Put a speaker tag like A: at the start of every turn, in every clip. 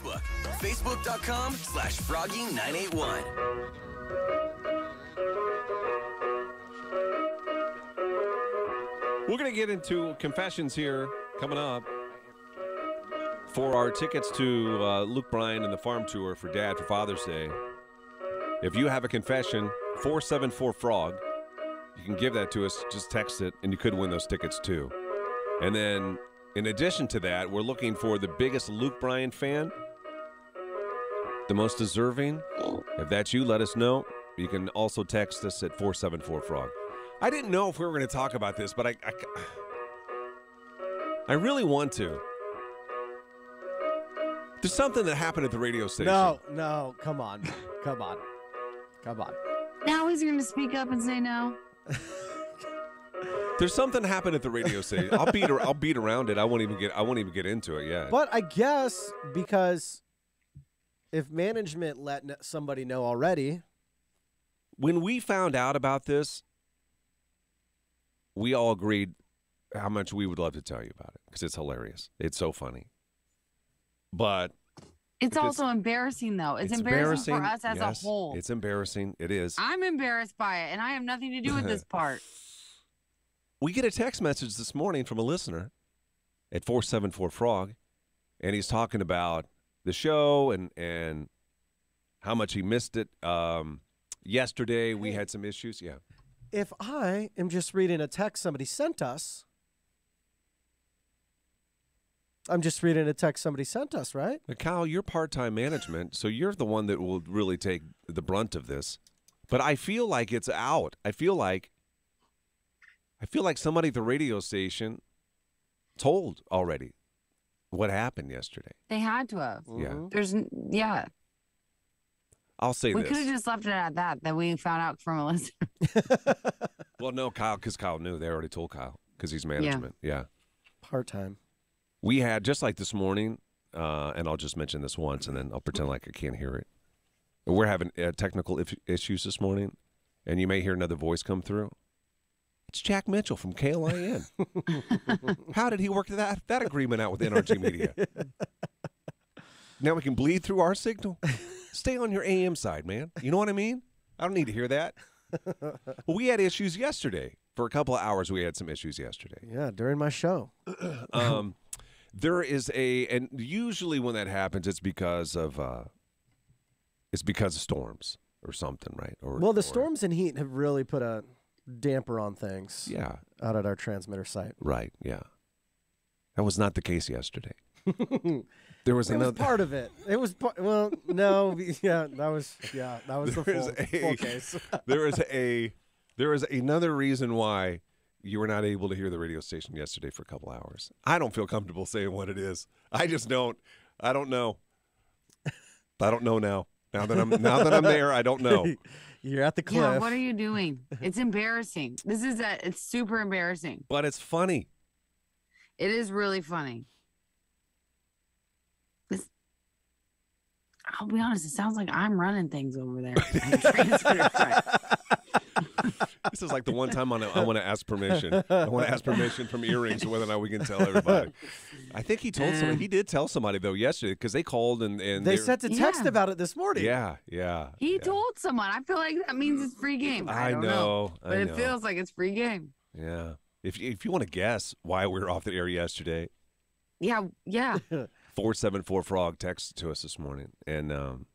A: Facebook. Facebook.com slash Froggy981.
B: We're going to get into confessions here coming up for our tickets to uh, Luke Bryan and the farm tour for Dad for Father's Day. If you have a confession, 474 Frog, you can give that to us. Just text it, and you could win those tickets too. And then, in addition to that, we're looking for the biggest Luke Bryan fan, the most deserving. Oh. If that's you, let us know. You can also text us at 474 Frog. I didn't know if we were going to talk about this, but I, I, I really want to. There's something that happened at the radio station.
C: No, no, come on, come on, come on.
D: Now he's going to speak up and say no.
B: There's something happened at the radio station. I'll beat. I'll beat around it. I won't even get. I won't even get into it yet.
C: But I guess because if management let somebody know already,
B: when we found out about this, we all agreed how much we would love to tell you about it because it's hilarious. It's so funny. But
D: It's
B: Because-
D: also embarrassing, though. It's,
B: it's
D: embarrassing, for us as
B: yes,
D: a whole.
B: It's embarrassing. It is.
D: I'm embarrassed by it, and I have nothing to do with this part.
B: We get a text message this morning from a listener at 474 Frog, and he's talking about the show and and how much he missed it. Um, yesterday we had some issues. Yeah.
C: if I am just reading a text somebody sent us, I'm just reading a text somebody sent us, right?
B: Now, Kyle, you're part-time management, so you're the one that will really take the brunt of this. But I feel like it's out. I feel like I feel like somebody at the radio station told already what happened yesterday.
D: They had to have.
B: Yeah.
D: There's, yeah.
B: I'll say
D: we
B: this.
D: could have just left it at that. That we found out from a listener.
B: Well, no, Kyle, because Kyle knew. They already told Kyle because he's management. Yeah.
C: Part time.
B: We had, just like this morning, uh, and I'll just mention this once and then I'll pretend like I can't hear it. We're having uh, technical if- issues this morning, and you may hear another voice come through. It's Jack Mitchell from KLIN. How did he work that, that agreement out with NRG Media? Now we can bleed through our signal. Stay on your AM side, man. You know what I mean? I don't need to hear that. well, we had issues yesterday. For a couple of hours, we had some issues yesterday.
C: Yeah, during my show.
B: Um, there is a, and usually when that happens, it's because of, uh, it's because of storms or something, right? Or
C: Well, the
B: or-
C: storms and heat have really put a damper on things.
B: Yeah.
C: Out at our transmitter site.
B: Right. Yeah. That was not the case yesterday. There was
C: it
B: another
C: was part of it. It was part, well, no, yeah, that was yeah, that was the full,
B: a-
C: full case.
B: there is a there is another reason why you were not able to hear the radio station yesterday for a couple hours. I don't feel comfortable saying what it is. I just don't. I don't know. I don't know now. Now that I'm now that I'm there, I don't know.
C: You're at the cliff.
D: Yeah, what are you doing? It's embarrassing. This is a, it's super embarrassing.
B: But it's funny.
D: It is really funny. This, I'll be honest, it sounds like I'm running things over there. at Transmitter Site.
B: This is like the one time I want to ask permission. I want to ask permission from earrings whether or not we can tell everybody. I think he told somebody. He did tell somebody though yesterday because they called and and
C: they sent a text
D: Yeah.
C: about it this morning.
B: Yeah, yeah.
D: He told someone. I feel like that means it's free game. I,
B: I
D: don't
B: know, I
D: but it
B: know.
D: feels like it's free game.
B: Yeah. If you, if you want to guess why we were off the air yesterday,
D: Yeah, yeah.
B: four seven four frog texted to us this morning, and um,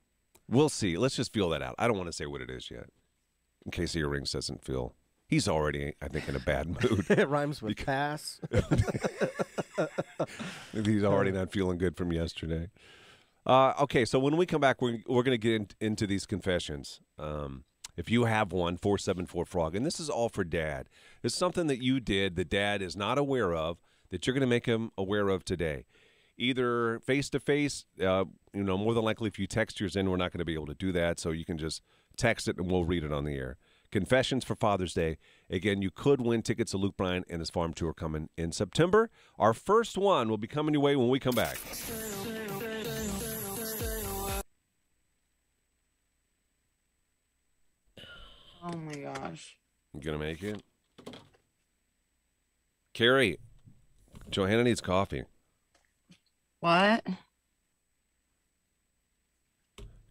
B: we'll see. Let's just feel that out. I don't want to say what it is yet, in case earrings doesn't feel. He's already, I think, in a bad mood.
C: it rhymes with pass.
B: He's already not feeling good from yesterday. Uh, okay, so when we come back, we're, we're going to get in, into these confessions. Um, if you have one, 474 Frog, and this is all for dad. It's something that you did that dad is not aware of that you're going to make him aware of today. Either face to face, you know, more than likely if you text yours in, we're not going to be able to do that. So you can just text it and we'll read it on the air. Confessions for Father's Day. Again, you could win tickets to Luke Bryan and his farm tour coming in September. Our first one will be coming your way when we come back.
D: Oh my gosh.
B: You gonna make it? Carrie, Johanna needs coffee.
D: What?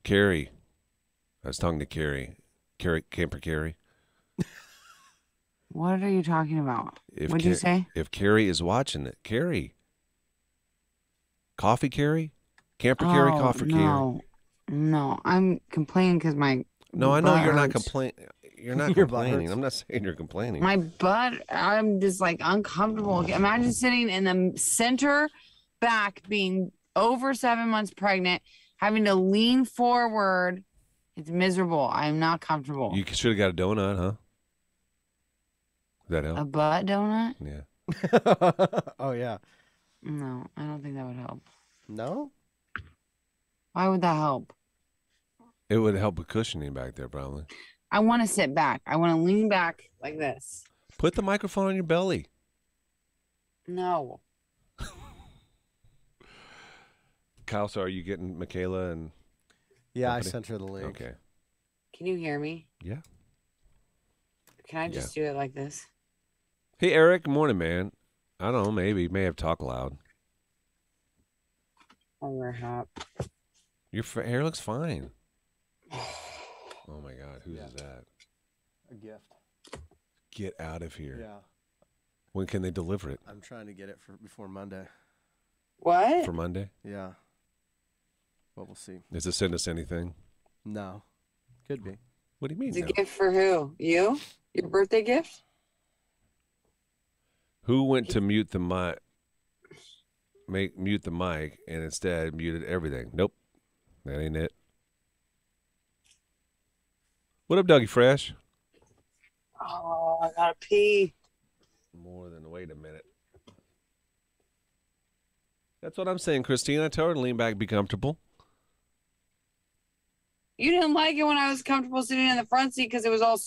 B: Carrie. I was talking to Carrie. Carrie, Camper Carrie.
D: What are you talking about?
B: If
D: What'd you say?
B: If Carrie is watching it, Carrie. Coffee Carrie? Camper Carrie,
D: Oh,
B: Coffee Carrie.
D: no. No, I'm complaining because my
B: No, I know
D: butt
B: you're not
D: hurts.
B: complaining. You're not
C: Your butt
B: complaining.
C: hurts.
B: I'm not saying you're complaining.
D: My butt, I'm just like uncomfortable. Imagine sitting in the center back, being over seven months pregnant, having to lean forward. It's miserable. I'm not comfortable.
B: you should have got a donut, huh? Does that
D: a butt donut?
B: Yeah.
C: oh yeah.
D: No, I don't think that would help.
C: No.
D: Why would that help?
B: It would help with cushioning back there, probably.
D: I want to sit back. I want to lean back like this.
B: Put the microphone on your belly.
D: No.
B: Kyle, so are you getting Michaela and
C: Yeah, I sent her the link.
B: okay?
D: Can you hear me?
B: Yeah.
D: Can I just do it like this?
B: Hey, Eric. Morning, man. I don't know. Maybe may have talked loud.
D: Or wear a hat?
B: Your hair looks fine. Oh my God, who's
C: Yeah.
B: that?
C: A gift.
B: Get out of here.
C: Yeah.
B: When can they deliver it?
C: I'm trying to get it for before Monday.
D: What?
B: For Monday?
C: Yeah. But we'll see.
B: Does it send us anything?
C: No. Could be.
B: What do you mean?
D: It's a
B: no?
D: gift for who? You? Your birthday gift?
B: Who went to mute the mic? Make mute the mic and instead muted everything. Nope, that ain't it. What up, Dougie Fresh?
D: Oh, I gotta pee.
B: More than wait a minute. That's what I'm saying, Christina. Tell her to lean back, be comfortable.
D: You didn't like it when I was comfortable sitting in the front seat because it was all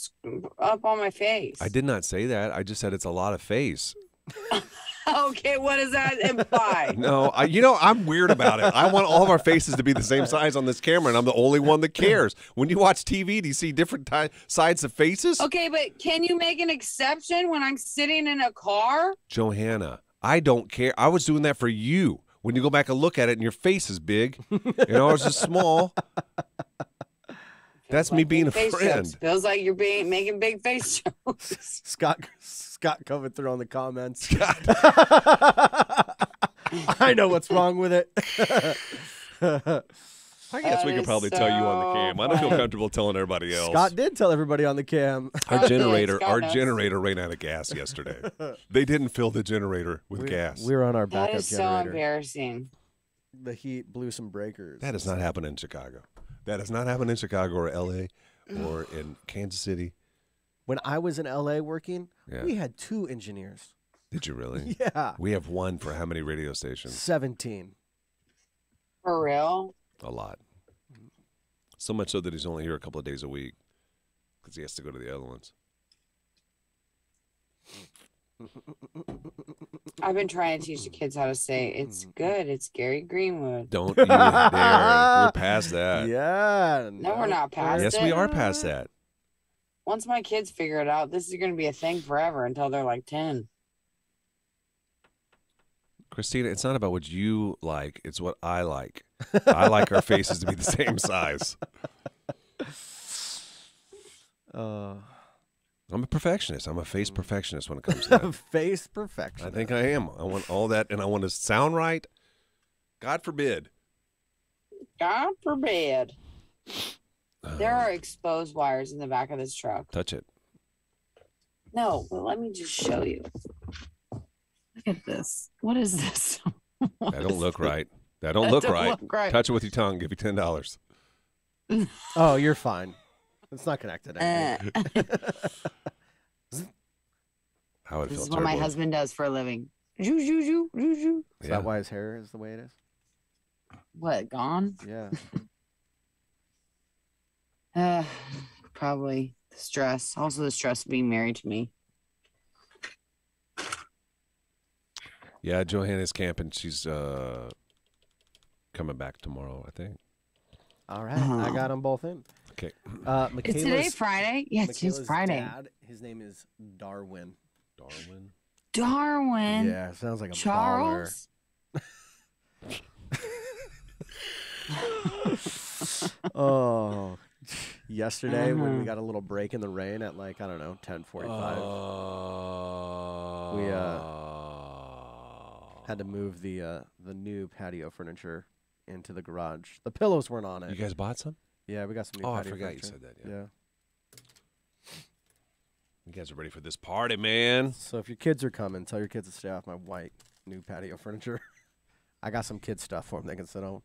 D: up on my face.
B: I did not say that. I just said it's a lot of face.
D: okay, what does that imply?
B: No, I, you know I'm weird about it. I want all of our faces to be the same size on this camera, and I'm the only one that cares. When you watch TV, do you see different sides of faces?
D: Okay, but can you make an exception when I'm sitting in a car?
B: Johanna, I don't care. I was doing that for you. When you go back and look at it, and your face is big, and ours is small. That's me being a
D: big
B: friend.
D: jokes. Feels like you're being making big face jokes.
C: Scott Scott coming through on the comments. Scott I know what's wrong with it.
B: I guess we
D: That
B: could
D: is
B: probably tell you on the
D: so
B: cam. I don't feel comfortable telling everybody else.
C: Scott did tell everybody on the cam.
B: Our
D: Okay,
B: generator, our
D: knows.
B: generator ran out of gas yesterday. they didn't fill the generator with
C: we,
B: gas.
C: We were on our
D: That
C: backup
D: is so
C: generator.
D: embarrassing.
C: the heat blew some breakers.
B: that has not happened in Chicago. That does not happen in Chicago or L.A. Mm-hmm. or in Kansas City.
C: When I was in LA working,
B: Yeah.
C: we had two engineers.
B: Did you really?
C: Yeah.
B: We have one for how many radio stations?
C: 17.
D: For real?
B: A lot. So much so that he's only here a couple of days a week because he has to go to the other ones.
D: I've been trying to teach the kids how to say it's good. It's Gary Greenwood.
B: Don't you dare. We're past that.
C: yeah.
D: No, we're not past that.
B: Yes,
D: it.
B: we are past that.
D: Once my kids figure it out, this is going to be a thing forever until they're like 10.
B: Christina, it's not about what you like, it's what I like. I like our faces to be the same size.
C: Uh,
B: I'm a perfectionist. I'm a face perfectionist when it comes to that.
C: face perfection.
B: I think I am. I want all that, and I want to sound right. God forbid.
D: God forbid. There
B: Uh,
D: are exposed wires in the back of this truck.
B: touch it.
D: No, but let me just show you. Look at this. What is this? What
B: That don't look
D: this?
B: right. That don't
D: That
B: look
D: don't
B: right.
D: look right.
B: Touch it with your tongue. Give you ten dollars.
C: Oh, you're fine. It's not connected.
D: Uh,
B: How it
D: this
B: felt
D: is what my husband does for a living. Zoo, zoo, zoo, zoo, zoo.
C: Is
B: Yeah.
C: that why his hair is the way it is?
D: What, gone?
C: Yeah.
D: Uh, probably the stress. Also, the stress of being married to me.
B: Yeah, Johanna's camping. She's uh coming back tomorrow, I think.
C: All right. I got them both in.
B: Okay.
C: Uh,
D: Is today Friday? Yes, it's Friday.
C: Dad, his name is Darwin.
B: Darwin.
D: Darwin.
C: yeah, sounds like a baller.
D: Charles.
C: oh, yesterday when we
D: Uh-huh.
C: got a little break in the rain at like I don't know ten forty five,
B: Uh,
C: We, had to move the uh, the new patio furniture into the garage. The pillows weren't on it.
B: You guys bought some?
C: Yeah, we got some new
B: Oh, I
C: patio
B: forgot you
C: furniture.
B: said that, yeah.
C: yeah.
B: You guys are ready for this party, man.
C: So if your kids are coming, tell your kids to stay off my white new patio furniture. I got some kid stuff for them they can sit on.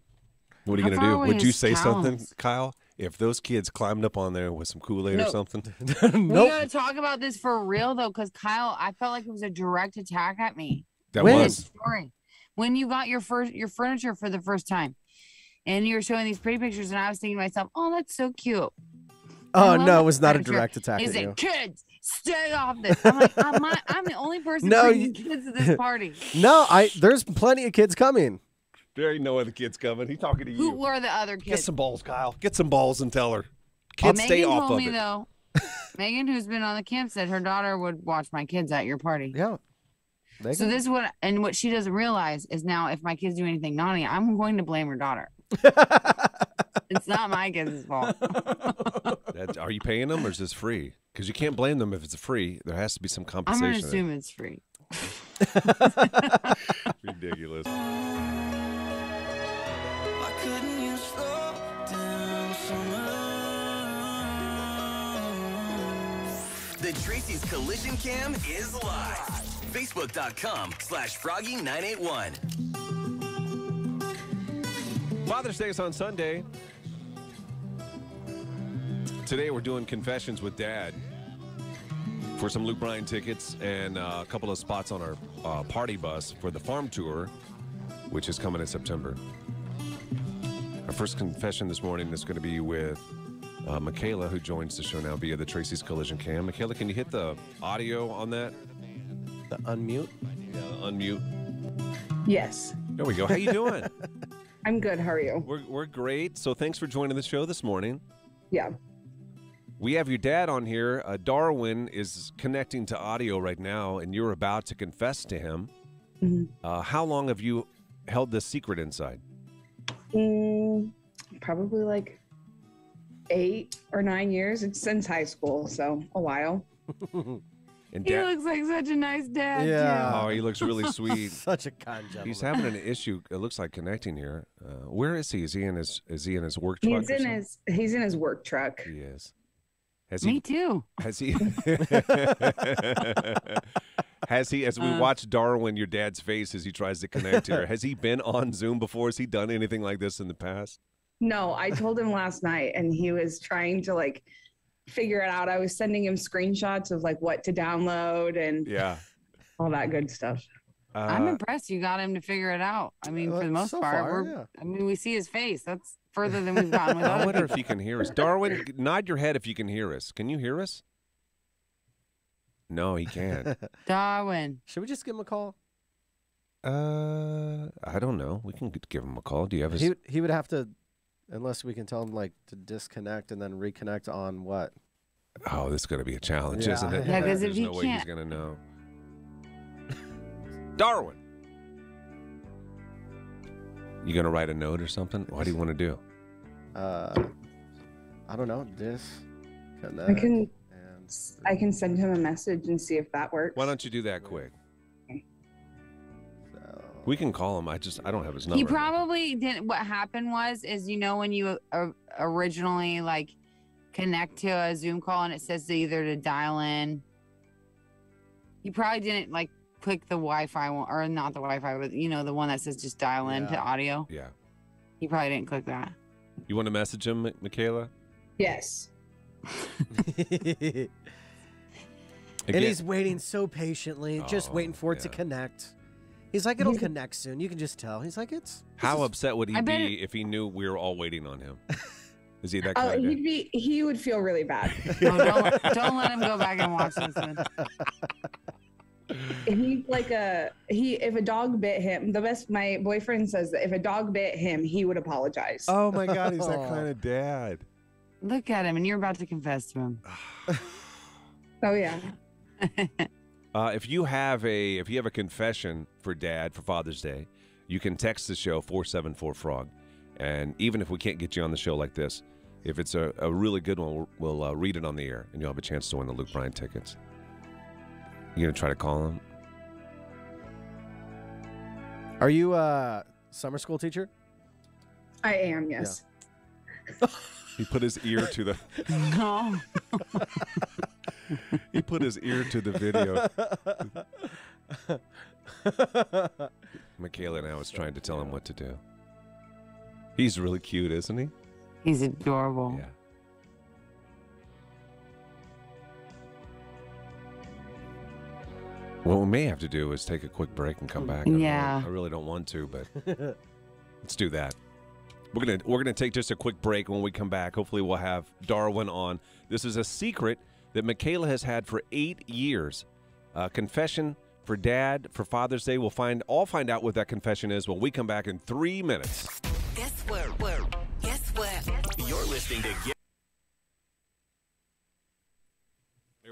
B: What are you
D: How
B: gonna
D: far
B: do?
D: away
B: Would you
D: is
B: say something,
D: Towns?
B: Kyle? If those kids climbed up on there with some Kool Aid or
D: No.
B: something,
D: We
C: nope.
D: gotta talk about this for real though, because Kyle, I felt like it was a direct attack at me.
B: that
C: When?
B: was.
D: Story. When you got your first your furniture for the first time, and you were showing these pretty pictures, and I was thinking to myself, "Oh, that's so cute."
C: Oh no, it was not a direct attack
D: Is
C: at
D: like,
C: you.
D: "Kids, stay off this." I'm like, I'm, not, I'm the only person
C: No,
D: bringing
C: you-
D: kids to this party.
C: No, I there's plenty of kids coming.
B: There ain't no other kids coming. He's talking to you.
D: Who
B: you.
D: were the other kids?
B: Get some balls, Kyle. Get some balls and tell her. Kids,
D: Megan
B: stay off
D: told
B: of
D: me
B: it.
D: though. Megan, who's been on the camp, said her daughter would watch my kids at your party.
C: Yeah. They
D: So this is what, and what she doesn't realize is now, if my kids do anything naughty, I'm going to blame her daughter. It's not my kids' fault.
B: That- are you paying them or is this free? Because you can't blame them if it's free. There has to be some compensation.
D: I'm
B: compensation.
D: gonna assume it's free.
B: Ridiculous.
A: Why couldn't you slow down summer? The Tracy's Collision Cam is live. Facebook.com slash Froggy981.
B: Father's Day is on Sunday. Today we're doing confessions with Dad for some Luke Bryan tickets and uh, a couple of spots on our uh, party bus for the farm tour, which is coming in September. Our first confession this morning is going to be with uh, Michaela, who joins the show now via the Tracy's Collision Cam. Michaela, can you hit the audio on that?
C: the unmute.
B: Yeah, unmute.
E: Yes.
B: There we go. How you doing?
E: I'm good. How are you?
B: we're, we're great. So thanks for joining the show this morning.
E: Yeah.
B: We have your dad on here. Uh, Darwin is connecting to audio right now, and you're about to confess to him.
E: Mhm.
B: Uh, how long have you held this secret inside?
E: Mm, probably like eight or nine years. It's since high school, so a while.
B: And
D: He
B: dad,
D: looks like such a nice dad.
C: Yeah.
B: oh, he looks really sweet.
C: Such a kind gentleman.
B: He's having an issue. It looks like connecting here. Uh, where is he? Is he in his? Is he in his work truck?
E: He's in his he's in his work truck.
B: He is. Has
D: Me
B: he?
D: too.
B: Has he? has he? As we
D: Uh.
B: watch Darwin, your dad's face as he tries to connect here, has he been on Zoom before? Has he done anything like this in the past?
E: No, I told him last night and he was trying to like figure it out. I was sending him screenshots of like what to download and
B: Yeah.
E: all that good stuff.
D: I'm
B: Uh,
D: impressed you got him to figure it out. I mean,
C: Uh,
D: for the most
C: so
D: part,
C: far,
D: we're.
C: yeah.
D: I mean, we see his face. That's further than we've gotten with
B: I
D: other
B: wonder if
D: people.
B: you can hear us. Darwin, nod your head if you can hear us. Can you hear us? No, he can't.
D: Darwin.
C: Should we just give him a call?
B: uh, I don't know. We can give him a call. Do you have his?
C: He he would have to, unless we can tell him like to disconnect and then reconnect on what.
B: oh, this is going to be a challenge,
C: Yeah.
B: isn't it?
C: Yeah,
D: 'cause if
B: There's
D: he
B: no way he's
D: can't-
B: going to know. Darwin, you going to write a note or something? What do you want to do?
C: Uh, I don't know. Disconnect.
E: I can
C: And
E: I can send him a message and see if that works.
B: Why don't you do that quick?
C: So-
B: We can call him. I just I don't have his number.
D: He probably didn't. What happened was, is you know when you uh, originally like connect to a Zoom call and it says either to dial in. You probably didn't like click the Wi-Fi one, or not the Wi-Fi, but you know the one that says just dial in to audio.
B: Yeah.
D: He probably didn't click that.
B: You want to message him, Michaela?
E: Yes.
C: and he's waiting so patiently, just
B: Oh,
C: waiting for it to connect. He's like, it'll connect soon. You can just tell. He's like, it's. this
B: How
C: is-
B: upset would he
D: I bet
B: be if he knew we were all waiting on him? Is he that
E: Oh,
B: kind of
E: he'd be he would feel really bad.
D: Oh, don't, don't let him go back and watch this. Then.
E: He's like a he if a dog bit him, the best my boyfriend says that if a dog bit him, he would apologize.
B: Oh my God, he's that kind of dad.
D: Look at him, and you're about to confess to him.
E: Oh yeah.
B: Uh, if you have a if you have a confession for dad for Father's Day, you can text the show four seven four frog. And even if we can't get you on the show like this, if it's a, a really good one, we'll, we'll uh, read it on the air, and you'll have a chance to win the Luke Bryan tickets. You gonna try to call him?
C: Are you a summer school teacher?
E: I am, yes.
B: He put his ear to the.
D: No.
B: He put his ear to the video. Michaela and I was trying to tell him what to do. He's really cute, isn't he?
D: He's adorable.
B: Yeah. What we may have to do is take a quick break and come back. I really-
D: Yeah.
B: I really don't want to, but let's do that. We're gonna we're gonna take just a quick break. When we come back, hopefully we'll have Darwin on. This is a secret that Michaela has had for eight years. Uh, confession for Dad for Father's Day. We'll find all find out what that confession is when we come back in three minutes.
A: Guess what? Where? Guess what? You're listening to Get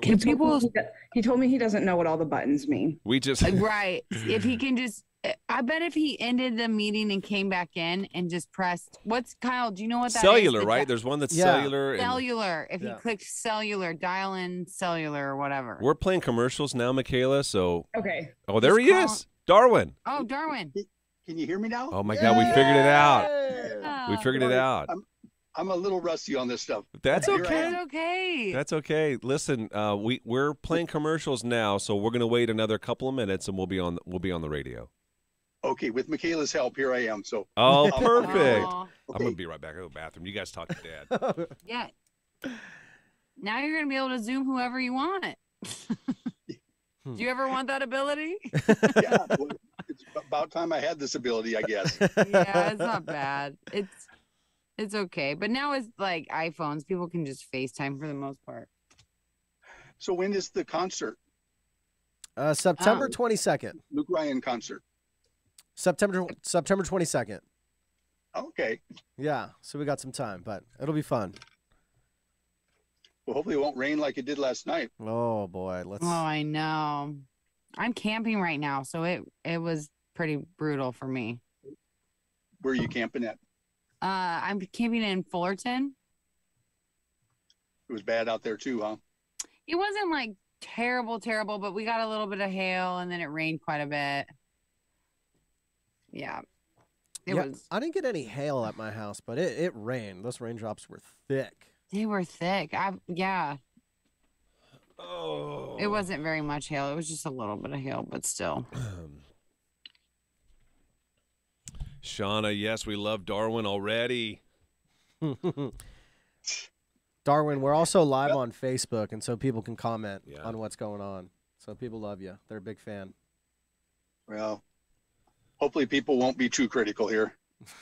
E: He told, me he, told me he doesn't know what all the buttons mean.
B: We just
D: Uh, Right. If he can just, I bet if he ended the meeting and came back in and just pressed, what's Kyle? Do you know what that is?
B: cellular,
D: The
B: right? There's one that's
C: Yeah.
B: cellular. And
D: cellular. If
C: Yeah.
D: he clicked cellular, dial in cellular or whatever.
B: we're playing commercials now, Michaela. So,
E: Okay.
B: oh, there
D: Just
B: he
D: call-
B: is, Darwin.
D: Oh, Darwin.
F: Can you hear me now?
B: Oh my God, we figured it out. We
D: Oh,
B: figured it out.
F: I'm a little rusty on this stuff.
B: That's okay.
D: That's okay.
B: That's okay. Listen, uh, we we're playing commercials now, so we're gonna wait another couple of minutes, and we'll be on we'll be on the radio.
F: Okay, with Michaela's help, here I am. So,
B: Oh, perfect.
D: Aw,
B: I'm gonna be right back. I go to the bathroom. You guys talk to Dad.
D: yeah. Now you're gonna be able to zoom whoever you want. Do you ever want that ability?
F: yeah, well, it's about time I had this ability, I guess.
D: yeah, it's not bad. It's it's okay. But now it's like iPhones. People can just FaceTime for the most part.
F: So, when is the concert?
C: Uh, September
D: Um,
C: 22nd.
F: Luke Bryan concert.
C: September September 22nd.
F: Okay.
C: Yeah, so we got some time, but it'll be fun.
F: Well, hopefully it won't rain like it did last night.
C: Oh boy, let's.
D: Oh, I know. I'm camping right now, so it it was pretty brutal for me.
F: Where are you camping at?
D: Uh, I'm camping in Fullerton.
F: It was bad out there too, huh?
D: It wasn't like terrible, terrible, but we got a little bit of hail and then it rained quite a bit. Yeah. It
C: Yeah,
D: was
C: I didn't get any hail at my house, but it, it rained. Those raindrops were thick.
D: they were thick. I yeah.
B: Oh.
D: It wasn't very much hail. It was just a little bit of hail, but still.
B: Shauna, yes, we love Darwin already.
C: Darwin, we're also live on Facebook, and so people can comment
B: Yeah.
C: on what's going on. So people love you. They're a big fan.
F: Well, hopefully people won't be too critical here.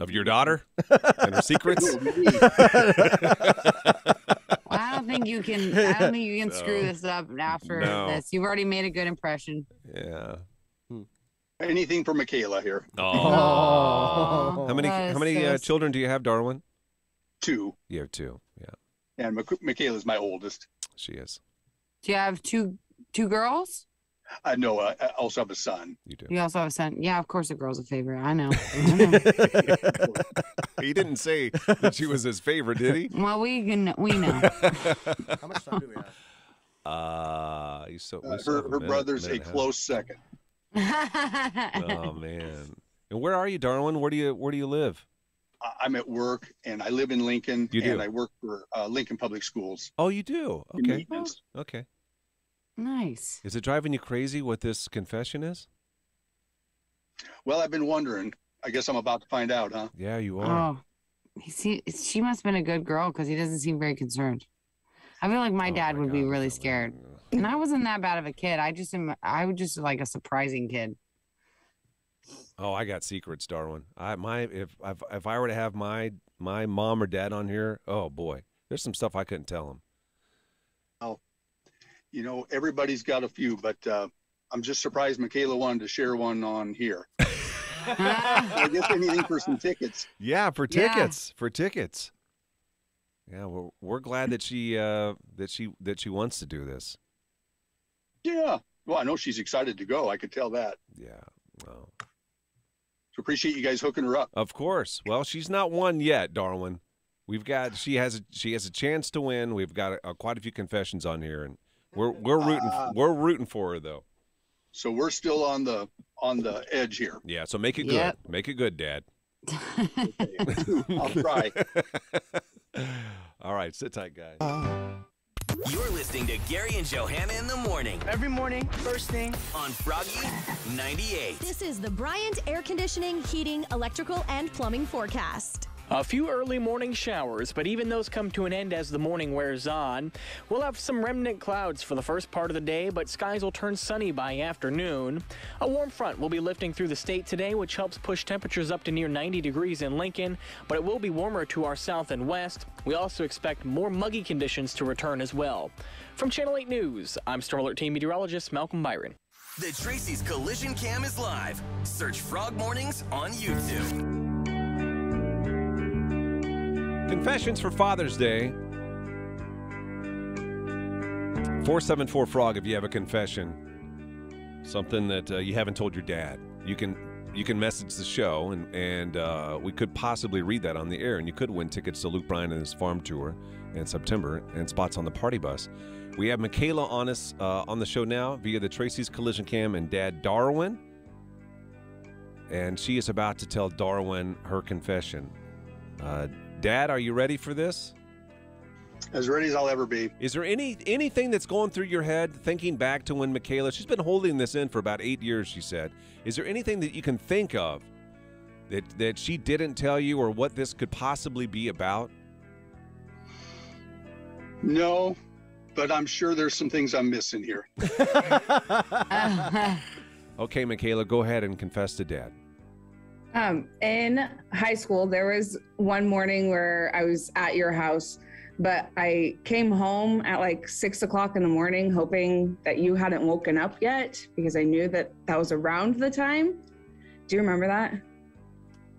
B: Of your daughter and her secrets.
D: Well, I don't think you can I don't think you can screw this up after
B: No.
D: this. You've already made a good impression.
B: yeah.
F: Anything for Michaela here.
B: Oh.
C: Oh.
B: How many
D: that
B: how
D: is
B: many uh, children do you have, Darwin?
F: Two.
B: You have two. Yeah,
F: And Mich- Michaela's my oldest.
B: she is.
D: Do you have two two girls?
F: I know. I I also have a son.
B: You do.
D: You also have a son. Yeah, of course a girl's a favorite. I know. I know.
B: he didn't say that she was his favorite, did he?
D: well, we can we know.
C: How much time do we have?
B: Uh, you so, we
F: Uh,
B: still
F: her
B: have a
F: her
B: minute-
F: brother's a
B: minute and half.
F: close second.
B: Oh man. And where are you, Darwin? Where do you where do you live?
F: I- I'm at work and I live in Lincoln
B: You do?
F: and I work for uh, Lincoln Public Schools.
B: Oh, you do. Okay.
F: maintenance.
B: Okay.
D: nice.
B: Is it driving you crazy what this confession is?
F: Well, I've been wondering. I guess I'm about to find out, huh?
B: Yeah, you are.
D: Oh, he see, she must have been a good girl because he doesn't seem very concerned. I feel like my
B: Oh,
D: dad would be really scared, and I wasn't that bad of a kid. I just am. I was just like a surprising kid.
B: Oh, I got secrets, Darwin. I my if if, if I were to have my my mom or dad on here, oh boy, there's some stuff I couldn't tell them.
F: Oh, you know, everybody's got a few, but uh, I'm just surprised Michaela wanted to share one on here. I guess anything for some tickets.
B: Yeah, for
D: Yeah.
B: tickets, for tickets. Yeah, we're we're glad that she uh that she that she wants to do this.
F: Yeah. Well, I know she's excited to go. I could tell that.
B: Yeah. Well, So
F: appreciate you guys hooking her up.
B: Of course. Well, she's not won yet, Darwin. We've got she has a, she has a chance to win. We've got a, quite a few confessions on here, and we're we're rooting
F: Uh,
B: we're rooting for her though.
F: So we're still on the on the edge here.
B: Yeah. So make it
D: Yep.
B: good. Make it good, Dad.
F: I'll try.
B: All right, sit tight, guys.
A: You're listening to Gary and Johanna in the morning
G: Every morning, first thing.
A: on Froggy 98.
H: This is the Bryant Air Conditioning, Heating, Electrical, and Plumbing Forecast.
G: A few early morning showers, but even those come to an end as the morning wears on. We'll have some remnant clouds for the first part of the day, but skies will turn sunny by afternoon. A warm front will be lifting through the state today, which helps push temperatures up to near 90 degrees in Lincoln, but it will be warmer to our south and west. We also expect more muggy conditions to return as well. From Channel 8 News, I'm Star Alert Team Meteorologist Malcolm Byron.
A: The Tracy's Collision Cam is live. Search Frog Mornings on YouTube.
B: Confessions for Father's Day. 474 Frog if you have a confession. Something that uh, you haven't told your dad. You can you can message the show and and uh, we could possibly read that on the air and you could win tickets to Luke Bryan and his farm tour in September and spots on the party bus. We have Michaela on us uh, on the show now via the Tracy's Collision Cam and Dad Darwin. And she is about to tell Darwin her confession. Uh, Dad, are you ready for this?
F: As ready as I'll ever be.
B: Is there any anything that's going through your head thinking back to when Michaela? She's been holding this in for about eight years. She said. Is there anything that you can think of that that she didn't tell you, or what this could possibly be about?
F: No, but I'm sure there's some things I'm missing here.
B: Okay, Michaela, go ahead and confess to Dad.
E: Um, in high school, there was one morning where I was at your house, but I came home at like six o'clock in the morning, hoping that you hadn't woken up yet because I knew that that was around the time. Do you remember that?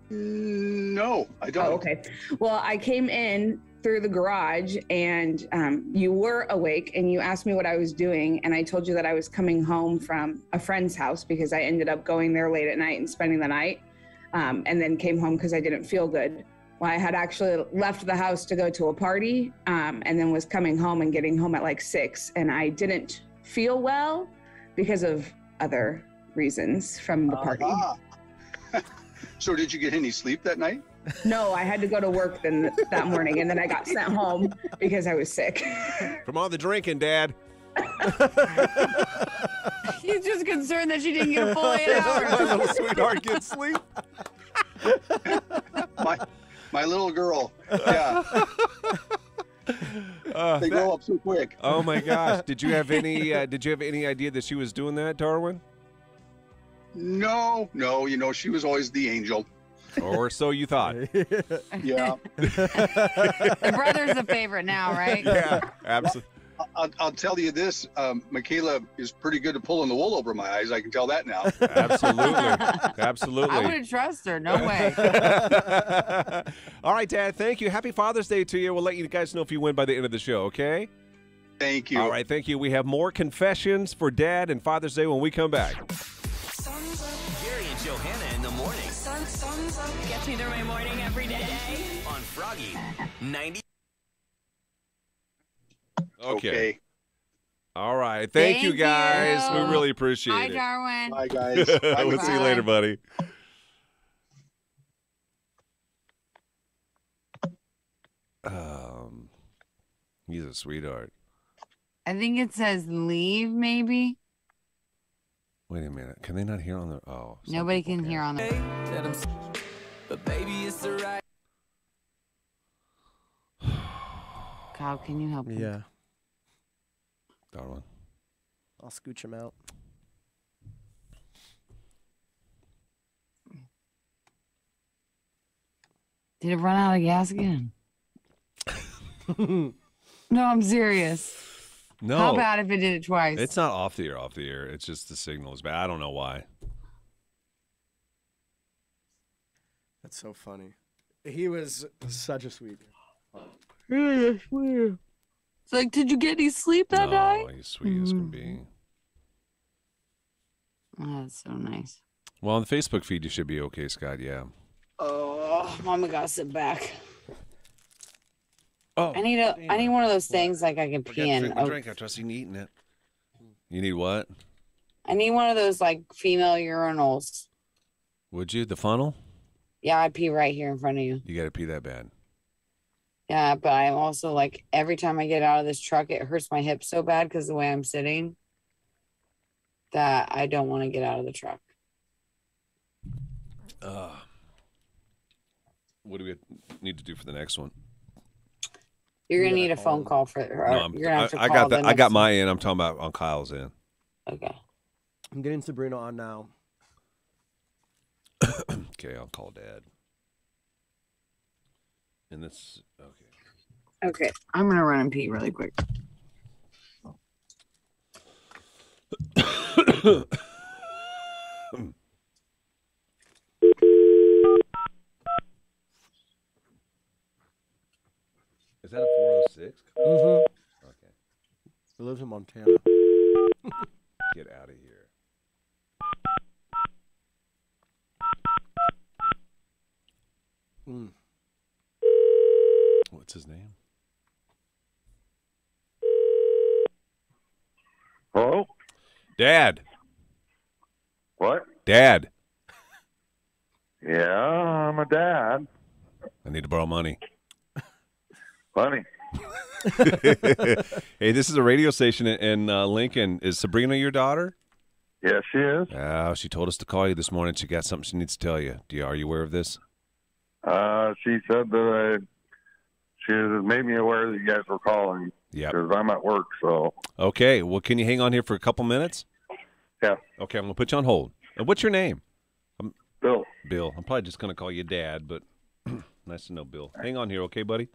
F: No, I don't.
E: Oh, okay. Well, I came in through the garage and um, you were awake and you asked me what I was doing. And I told you that I was coming home from a friend's house because I ended up going there late at night and spending the night. Um, and then came home because I didn't feel good. Well, I had actually left the house to go to a party um, and then was coming home and getting home at like six. And I didn't feel well because of other reasons from the party.
F: Ah. so did you get any sleep that night?
E: No, I had to go to work then that morning, and then I got sent home because I was sick.
B: From all the drinking, Dad.
D: He's just concerned that she didn't get a full eight hours.
B: My little sweetheart get sleep.
F: My my little girl. Yeah,
B: Uh,
F: they
B: that-
F: grow up so quick.
B: oh my gosh! Did you have any? Uh, did you have any idea that she was doing that, Darwin?
F: No, no, you know she was always the angel.
B: Or so you thought?
F: Yeah,
D: The brother's a favorite now, right?
B: yeah, absolutely.
F: I'll, I'll tell you this: um, Michaela is pretty good at pulling the wool over my eyes. I can tell that now.
B: Absolutely. Absolutely.
D: I wouldn't trust her. No way.
B: All right, Dad. Thank you. Happy Father's Day to you. We'll let you guys know if you win by the end of the show, okay?
F: Thank you.
B: All right. Thank you. We have more confessions for Dad and Father's Day when we come back.
A: Gary and Johanna in the morning
H: Gets me through my morning every day.
A: on Froggy 90.
B: Okay. All right. Thank, you guys.
D: you.
B: We really appreciate
D: Hi,
B: it.
D: Bye, Darwin.
F: Bye, guys. Bye,
B: we'll see you later, buddy. Um, he's a sweetheart.
D: I think it says leave, maybe.
B: Wait a minute. Can they not hear on the? Oh,
D: Nobody
B: people
D: can hear on the. Kyle, can you help me?
C: Yeah,
B: Darwin.
C: I'll scooch him out.
D: Did it run out of gas again? no, I'm serious.
B: No,
D: How bad if it did it twice?
B: it's not off the air. Off the air. It's just the signal is bad. I don't know why.
C: That's so funny. He was such a sweet.
D: It's like, did you get any sleep that
B: no,
D: night?
B: he's sweet as can be. Mm.
D: Oh, that's so nice.
B: Well, on the Facebook feed, you should be okay, Scott. Yeah.
D: Oh, mama gotta sit back.
B: Oh,
D: I need a. I need one of those things like I can pee
B: to
D: in.
B: drink
D: Oh,
B: drink. I trust you eating it. You need what?
D: I need one of those like female urinals.
B: Would you? The funnel?
D: Yeah, I pee right here in front of you.
B: You got to pee that bad.
D: Yeah, but I'm also like every time I get out of this truck, it hurts my hip so bad because the way I'm sitting that I don't want to get out of the truck.
B: Uh, what do we need to do for the next one?
D: You're gonna
C: gonna
D: need a phone call for. Or
B: No, I'm-
D: you're gonna have to
B: I, I
D: call
B: got that. I got
D: next-
B: my end. I'm talking about on Kyle's end.
D: Okay.
C: I'm getting Sabrina on now.
B: Okay, I'll call Dad. And this. Okay.
D: Okay. I'm gonna run and pee really quick.
B: Is that a 406?
C: Mm-hmm.
B: Okay.
C: He lives in Montana.
B: Get out of here.
C: Mm.
B: What's his name?
I: Hello?
B: Dad.
I: What?
B: Dad.
I: Yeah, I'm a dad.
B: I need to borrow money.
I: Funny.
B: hey, this is a radio station in- uh, Lincoln. Is Sabrina your daughter?
I: Yes, she is.
B: Oh, she told us to call you this morning. She got something she needs to tell you. Do you are you aware of this?
I: Uh, she said that I, she made me aware that you guys were calling
B: Yeah.
I: because I'm at work. So
B: Okay. Well, can you hang on here for a couple minutes?
I: Yeah.
B: Okay, I'm gonna put you on hold. And what's your name?
I: Bill,
B: Bill. I'm probably just gonna call you Dad, but nice to know, Bill. Hang on here, okay, buddy?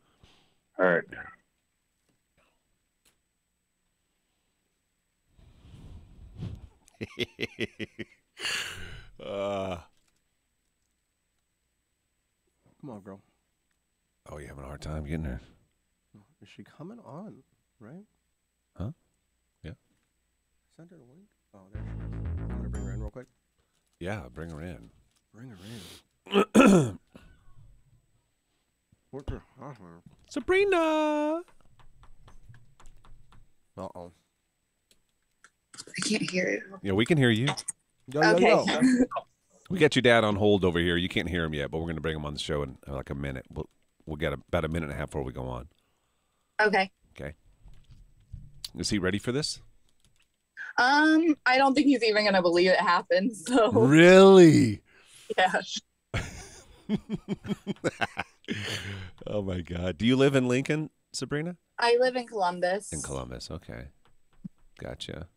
I: all right.
B: uh,
C: Come on, girl.
B: Oh, you having a hard time getting her?
C: Is she coming on? Right?
B: Huh? Yeah.
C: Send her a link. Oh, there she is. I'm gonna bring her in real quick.
B: Yeah, bring her in.
C: Bring her in. What the? Uh
B: Sabrina.
C: oh.
E: I can't hear it.
B: Yeah, we can hear you.
C: Yo, yo,
E: Okay.
C: yo.
B: We got your dad on hold over here. You can't hear him yet, but we're gonna bring him on the show in uh, like a minute. We'll we'll get about a minute and a half before we go on.
J: Okay.
B: Okay. Is he ready for this?
J: Um, I don't think he's even gonna believe it happened. So
B: Really?
J: yeah.
B: oh my God. Do you live in Lincoln, Sabrina?
J: I live in Columbus.
B: In Columbus. Okay. Gotcha.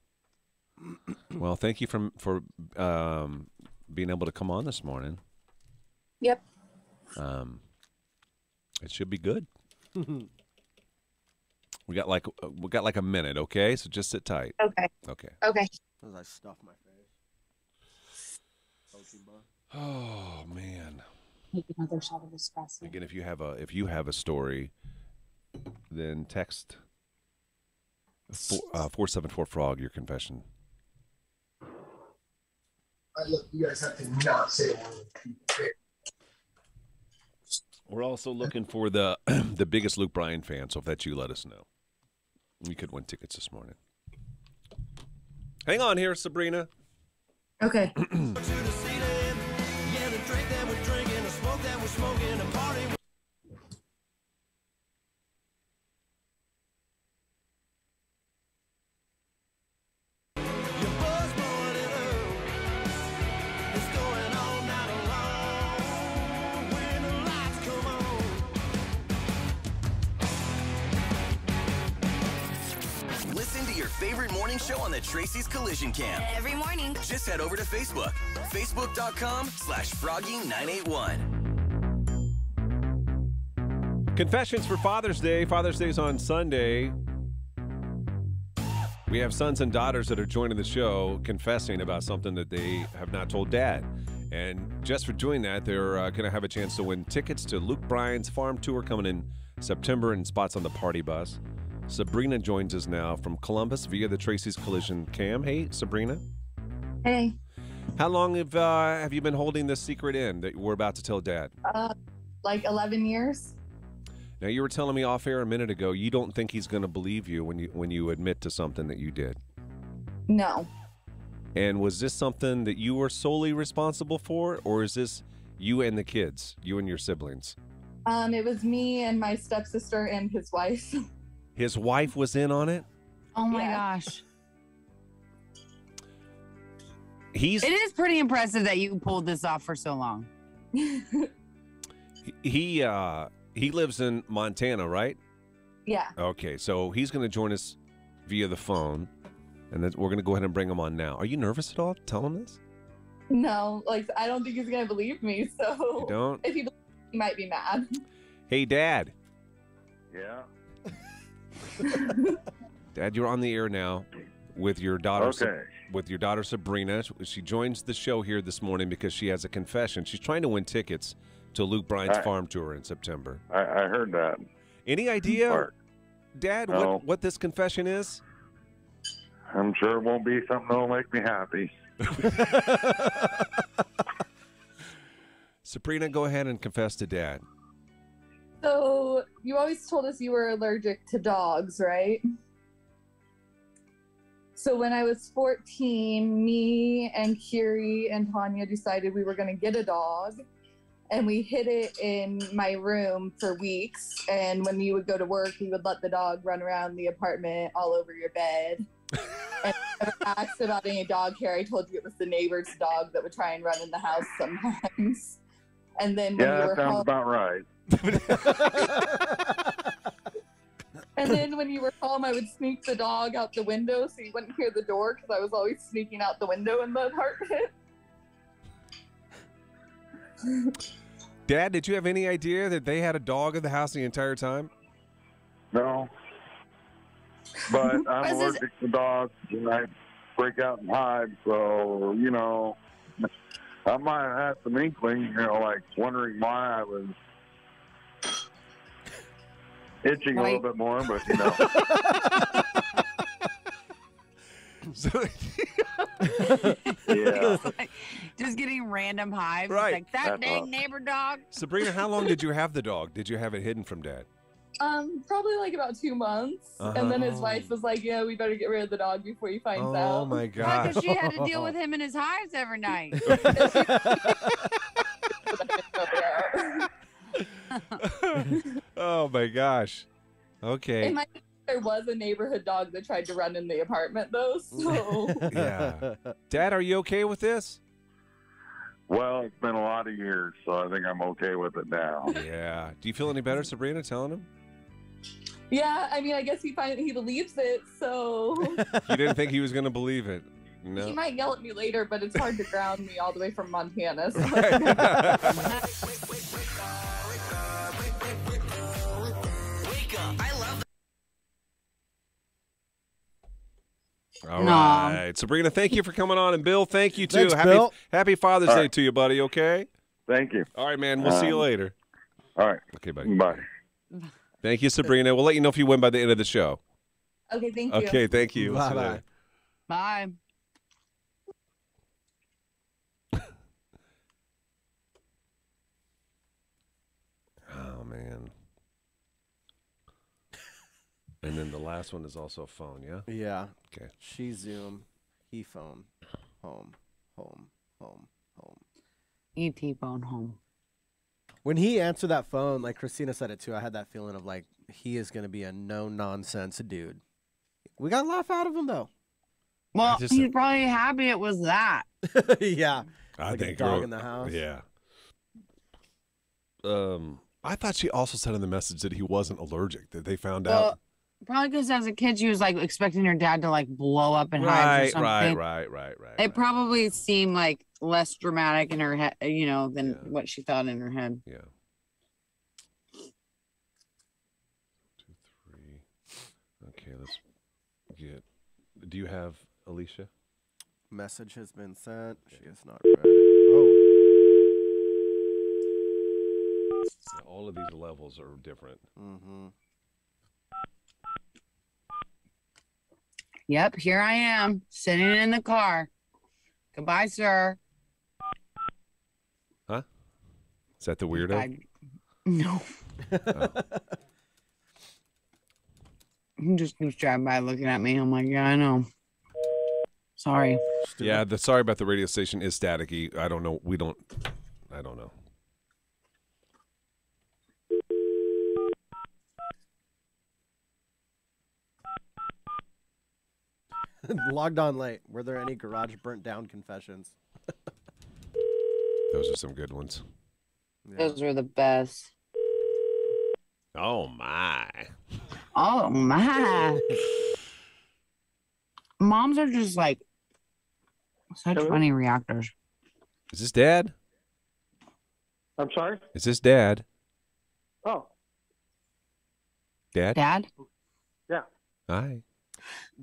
B: Well, thank you for for um, being able to come on this morning.
J: Yep.
B: Um, it should be good. We got like uh, we got like a minute, okay? So just sit tight.
J: Okay.
B: Okay.
J: Okay.
C: As I stuff my face.
B: Oh man.
J: Take another shot of espresso.
B: Again, if you have a if you have a story, then text four uh, four seven four frog your confession.
K: I look, you guys have to not say one.
B: We're also looking for the the biggest Luke Bryan fan. So if that's you, let us know. We could win tickets this morning. Hang on here, Sabrina.
J: Okay.
A: show on the Tracy's Collision Cam.
L: Every morning.
A: Just head over to Facebook. Facebook.com slash Froggy981.
B: Confessions for Father's Day. Father's Day is on Sunday. We have sons and daughters that are joining the show confessing about something that they have not told dad. And just for doing that, they're uh, going to have a chance to win tickets to Luke Bryan's farm tour coming in September and spots on the party bus. Sabrina joins us now from Columbus via the Tracy's Collision Cam. Hey, Sabrina.
J: Hey.
B: How long have uh, have you been holding this secret in that we're about to tell Dad?
E: Uh, like 11 years.
B: Now you were telling me off air a minute ago you don't think he's going to believe you when you when you admit to something that you did.
E: No.
B: And was this something that you were solely responsible for, or is this you and the kids, you and your siblings?
E: Um, it was me and my stepsister and his wife.
B: His wife was in on it.
D: Oh my
E: Yeah.
D: gosh.
B: He's
D: It is pretty impressive that you pulled this off for so long.
B: he uh he lives in Montana, right?
E: yeah.
B: Okay, so he's going to join us via the phone, and then we're going to go ahead and bring him on now. Are you nervous at all? Tell him this.
E: No, like I don't think he's gonna believe me. So
B: You don't?
E: if he believes he might be mad.
B: Hey, Dad.
I: Yeah.
B: Dad, you're on the air now with your daughter.
I: Okay.
B: with your daughter Sabrina. She joins the show here this morning because she has a confession. She's trying to win tickets to Luke Bryan's
I: Hi.
B: farm tour in September.
I: I, I heard that.
B: Any idea,
I: Mark.
B: Dad,
I: No.
B: what, what this confession is?
I: I'm sure it won't be something that'll make me happy.
B: Sabrina, go ahead and confess to Dad.
E: So you always told us you were allergic to dogs, right? So when I was 14, me and Kiri and Tanya decided we were going to get a dog. And we hid it in my room for weeks. And when you would go to work, we would let the dog run around the apartment all over your bed. and I asked about any dog hair, I told you it was the neighbor's dog that would try and run in the house sometimes. And then when
I: Yeah,
E: you
I: that sounds
E: home,
I: about right.
E: And then when you were home, I would sneak the dog out the window so you wouldn't hear the door because I was always sneaking out the window in the apartment.
B: Dad, did you have any idea that they had a dog in the house the entire time?
I: No. But I'm
D: Was this-
I: allergic to dogs and I break out and hide, so, you know, I might have had some inkling, you know, like wondering why I was itching a little bit more, but, you know.
B: So,
I: yeah.
D: Just getting random hives.
B: Right.
D: Like that
I: That's
D: dang
I: all.
D: neighbor dog.
B: Sabrina, how long did you have the dog? Did you have it hidden from Dad?
E: Um, probably like about two months. And then his
B: Uh-huh.
E: wife was like, Yeah, we better get rid of the dog before he finds out.
B: Oh my god!
D: Because she had to deal with him and his hives every night.
B: oh my gosh. Okay.
E: In my there was a neighborhood dog that tried to run in the apartment though, so
B: Yeah. Dad, are you okay with this?
I: Well, it's been a lot of years, so I think I'm okay with it now.
B: Yeah. Do you feel any better, Sabrina, telling him?
E: yeah, I mean I guess he finally he believes it, so
B: You didn't think he was going to believe it. No.
E: he might yell at me later, but it's hard to ground me all the way from Montana. So.
A: Wake
B: All
D: Aw.
B: right. Sabrina, thank you for coming on. And Bill, thank you too.
C: Thanks,
B: happy,
C: Bill.
B: happy Father's
I: All
B: Day to you, buddy, okay?
I: Thank you.
B: All right, man. We'll see you
I: Um,
B: later.
I: All right.
B: Okay, buddy.
I: Bye.
B: Thank you, Sabrina. We'll let you know if you win by the end of the show.
E: okay, thank you.
B: Okay, thank you. We'll see you
C: Bye-bye.
D: Bye.
B: Oh man. And then the last one is also a phone, yeah?
C: Yeah.
B: Okay.
C: She Zoom, he phone, home, home, home, home.
D: ET phone home.
C: When he answered that phone, like Christina said it too, I had that feeling of like he is going to be a no nonsense dude. We got a laugh out of him though.
D: Well,
B: just-
D: he's probably happy it was that.
C: yeah.
B: I
C: Like a
B: think
C: dog in the house?
B: Yeah. Um I thought she also said in the message that he wasn't allergic, that they found
D: Well,
B: out.
D: Probably because as a kid, she was like expecting her dad to like blow up in hives or
B: Right,
D: something.
B: right, right, right, right.
D: It probably seemed like less dramatic in her head, you know, than
B: Yeah.
D: what she thought in her head.
B: Yeah. Two, three. Okay, let's get. Do you have Alicia?
C: Message has been sent. She is not ready. Oh.
B: Yeah, all of these levels are different.
C: Mm-hmm.
D: Yep, here I am sitting in the car. Goodbye, sir. Huh?
B: Is that the weirdo?
D: I, no. oh. He just keeps driving by looking at me. I'm like, yeah, I know. Sorry.
B: Yeah, the sorry about the radio station is staticky. I don't know. We don't. I don't know.
C: Logged on late. Were there any garage burnt down confessions?
B: Those are some good ones.
D: Those were the best.
B: Oh my!
D: Oh my. Moms are just like such funny reactors.
B: Is this Dad?
L: I'm sorry.
B: Is this Dad?
L: Oh,
B: Dad?
D: Dad?
L: yeah.
B: Hi.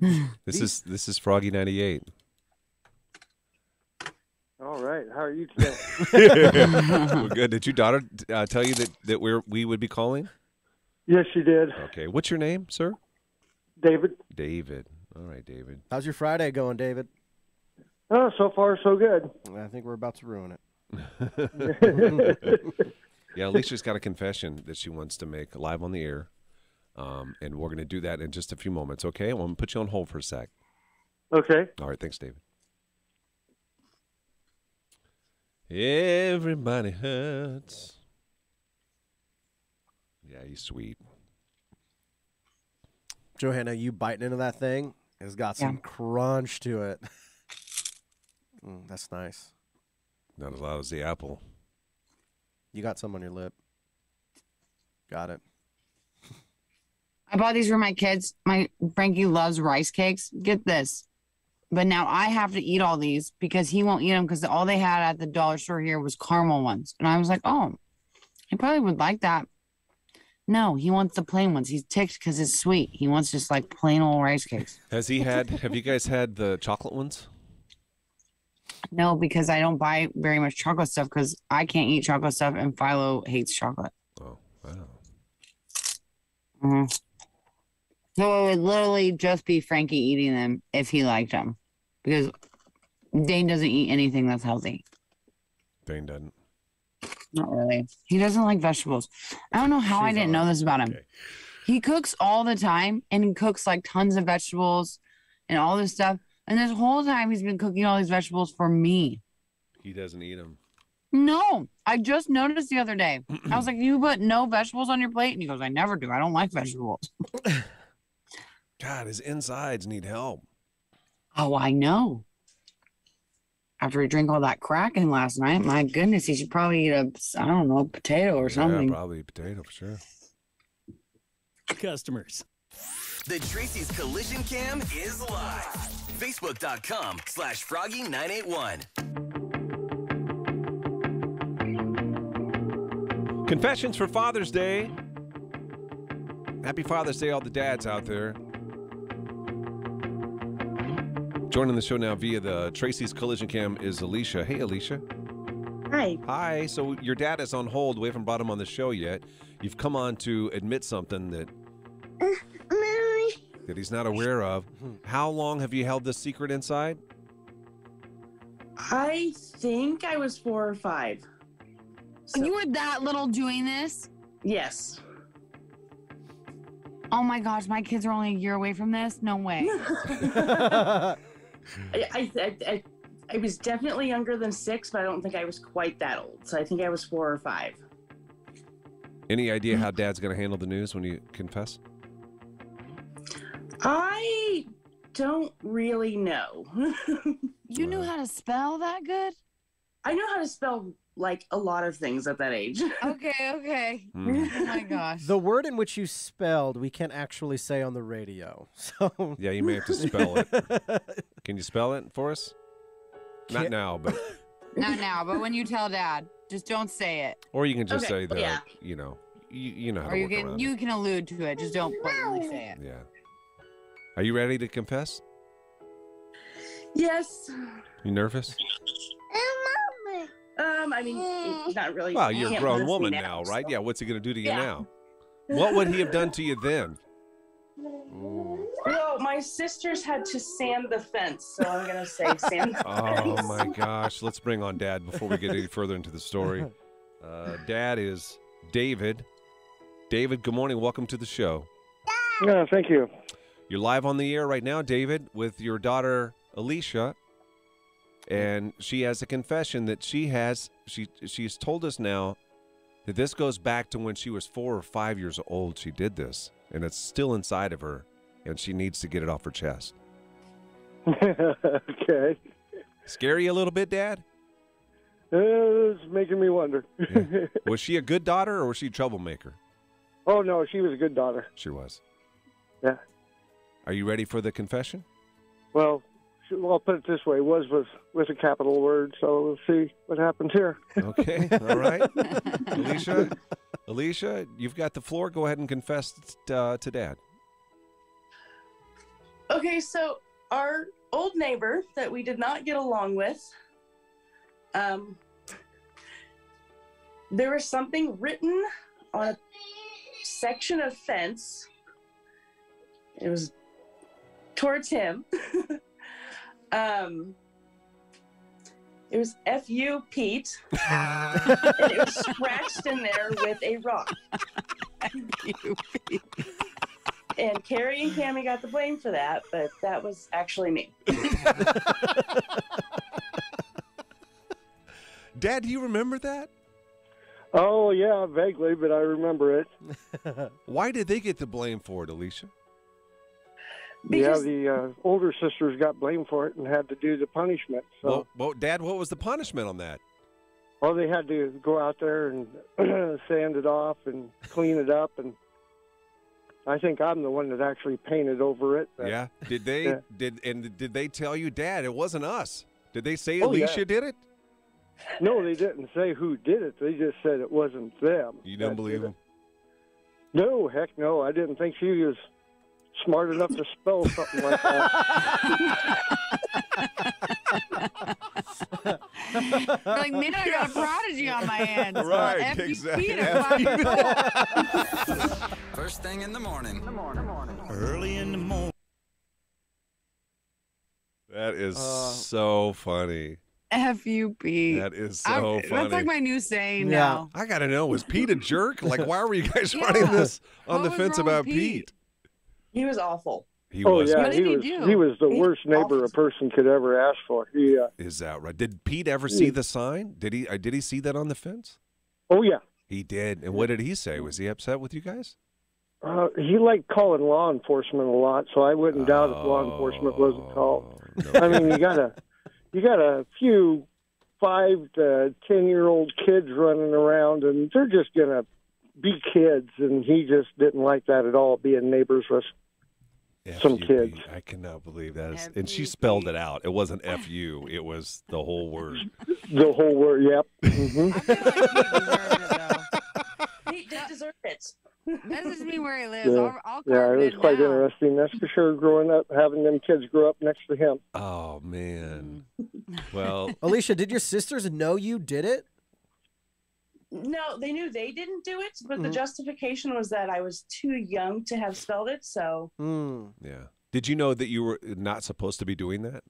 B: This is this is Froggy ninety eight.
L: All right. How are you today?
B: We're good. Did your daughter uh, tell you that that we're we would be calling?
L: yes, she did.
B: Okay. What's your name, sir?
L: David.
B: David. All right, David.
C: How's your Friday going, David?
L: Oh, so far so good.
C: I think we're about to ruin it.
B: Yeah, Alicia's got a confession that she wants to make live on the air, um, and we're going to do that in just a few moments. Okay, I'm going to put you on hold for a sec.
L: Okay.
B: All right, thanks, David. Everybody hurts. Yeah, he's sweet.
C: Johanna, you biting into that thing It's got some
D: Yeah.
C: crunch to it. Mm, that's nice.
B: Not as loud as the apple.
C: You got some on your lip. Got it.
D: I bought these for my kids. My Frankie loves rice cakes. Get this. But now I have to eat all these because he won't eat them because all they had at the dollar store here was caramel ones. And I was like, oh, he probably would like that. No, he wants the plain ones. He's ticked because it's sweet. He wants just like plain old rice cakes.
B: Has he had? have you guys had the chocolate ones?
D: No, because I don't buy very much chocolate stuff because I can't eat chocolate stuff and Philo hates chocolate.
B: Oh, wow.
D: hmm So it would literally just be Frankie eating them if he liked them, because Dane doesn't eat anything that's healthy.
B: Dane doesn't.
D: Not really. He doesn't like vegetables. I don't know how I didn't know this about him. He cooks all the time and cooks like tons of vegetables and all this stuff. And this whole time he's been cooking all these vegetables for me.
B: He doesn't eat them.
D: No, I just noticed the other day. I was like, "You put no vegetables on your plate," and he goes, "I never do. I don't like vegetables."
B: God, his insides need help.
D: Oh, I know. After he drank all that Kraken last night, my goodness, he should probably eat a, I don't know, potato or something.
B: Yeah, probably potato for sure.
A: Customers. The Tracy's Collision Cam is live. Facebook.com slash Froggy981.
B: Confessions for Father's Day. Happy Father's Day, all the dads out there. Joining the show now via the Tracy's Collision Cam is Alicia. Hey, Alicia.
M: Hi.
B: Hi. So your dad is on hold. We haven't brought him on the show yet. You've come on to admit something that uh, that he's not aware of. How long have you held this secret inside?
M: I think I was four or five.
D: You were that little doing this?
M: Yes.
D: Oh my gosh, my kids are only a year away from this? No way.
M: I, I, I, I, I was definitely younger than six, but I don't think I was quite that old. So I think I was four or five.
B: Any idea how dad's going to handle the news when you confess?
M: I don't really know.
D: you knew uh. how to spell that good?
M: I know how to spell like a lot of things at that age.
D: Okay, okay.
B: Hmm.
D: Oh my gosh.
C: The word in which you spelled, we can't actually say on the radio. So
B: Yeah, you may have to spell it. Can you spell it for us? Not
C: Can't-
B: now, but
D: Not now, but when you tell dad, just don't say it.
B: or you can just
D: Okay,
B: say that
D: yeah.
B: you know you, you know how
D: Or
B: to
D: you
B: work
D: can
B: around
D: you can allude to it. Just don't blatantly say it.
B: it. Yeah. Are you ready to confess?
M: yes.
B: You nervous?
M: Um, I mean, it- not really.
B: Well,
M: you
B: you're a grown woman
M: now,
B: now, right? Yeah. What's he going to do to you
M: Yeah.
B: now? What would he have done to you then?
M: Well, my sisters had to sand the fence, so I'm gonna say sand the fence.
B: Oh my gosh! Let's bring on Dad before we get any further into the story. Uh, Dad is David. David, good morning. Welcome to the show.
L: Yeah, thank you.
B: You're live on the air right now, David, with your daughter Alicia, and she has a confession that she has. She she's told us now that this goes back to when she was four or five years old. She did this, and it's still inside of her, and she needs to get it off her chest.
L: okay.
B: Scary a little bit, Dad.
L: Uh, it's making me wonder.
B: Was she a good daughter or was she a troublemaker?
L: oh no, she was a good daughter.
B: She was.
L: Yeah.
B: Are you ready for the confession?
L: Well, well, I'll put it this way: was with with a capital word. So we'll see what happens here.
B: Okay. All right. Alicia, Alicia, you've got the floor. Go ahead and confess uh, to Dad.
M: Okay, so our old neighbor that we did not get along with, um, there was something written on a section of fence. It was towards him. um, it was F.U. Pete. and it was scratched in there with a rock. F.U. Pete. And Carrie and Cammy got the blame for that, but that was actually me.
B: Dad, do you remember that?
L: Oh yeah, vaguely, but I remember it.
B: Why did they get the blame for it, Alicia?
L: Yeah, the uh, older sisters got blamed for it and had to do the punishment. So,
B: Well, well, Dad, what was the punishment on that?
L: well, they had to go out there and sand it off and clean it up, and I think I'm the one that actually painted over it. but-
B: Yeah. Did they
L: Yeah.
B: did and did they tell you, Dad? It wasn't us. Did they say
L: Oh, yeah.
B: Alicia did it?
L: No, they didn't say who did it. They just said it wasn't them.
B: You don't believe them?
L: No, heck no. I didn't think she was smart enough to spell something like that.
D: like, man, I got a prodigy on my hands.
A: Right,
D: F
A: exactly.
D: Peter,
A: F you.
D: fuck.
A: First thing in the morning. Early in the morning.
B: That is
D: Uh,
B: so funny.
D: F you, Pete.
B: That is
D: I'm-
B: so
D: That's like my new saying now.
B: I gotta know, was Pete a jerk? Like, why were you guys
D: Yeah.
B: running this on
D: What
B: the fence about
D: Pete?
B: Pete?
M: He was awful.
B: He
L: oh
B: was.
L: yeah,
M: What
L: he
M: did he
L: was
M: do?
L: he was the
M: He-
L: worst neighbor a person could ever ask for. He uh,
B: Is that right? Did Pete ever see the sign? Did he? Uh, did he see that on the fence?
L: oh yeah,
B: He did. And what did he say? Was he upset with you guys?
L: uh, he liked calling law enforcement a lot, so I wouldn't doubt if law enforcement wasn't called. I mean, you got a you got a few five to ten year old kids running around, and they're just gonna be kids, and he just didn't like that at all. Being neighbors with some kids.
B: I cannot believe that. Is, and she spelled it out. It wasn't F U. It was the whole word.
L: The whole word, yep. hmm
M: He did deserve it.
D: That doesn't mean where he lives.
L: Yeah,
D: I'll, I'll
L: yeah,
D: carve
L: it
D: it
L: was quite
D: now.
L: interesting. That's for sure. Growing up, having them kids grow up next to him.
B: Oh man. Well,
C: Alicia, did your sisters know you did it?
M: No, they knew they didn't do it, but the
C: Mhm.
M: justification was that I was too young to have spelled it. So,
C: Hmm.
B: yeah. Did you know that you were not supposed to be doing that?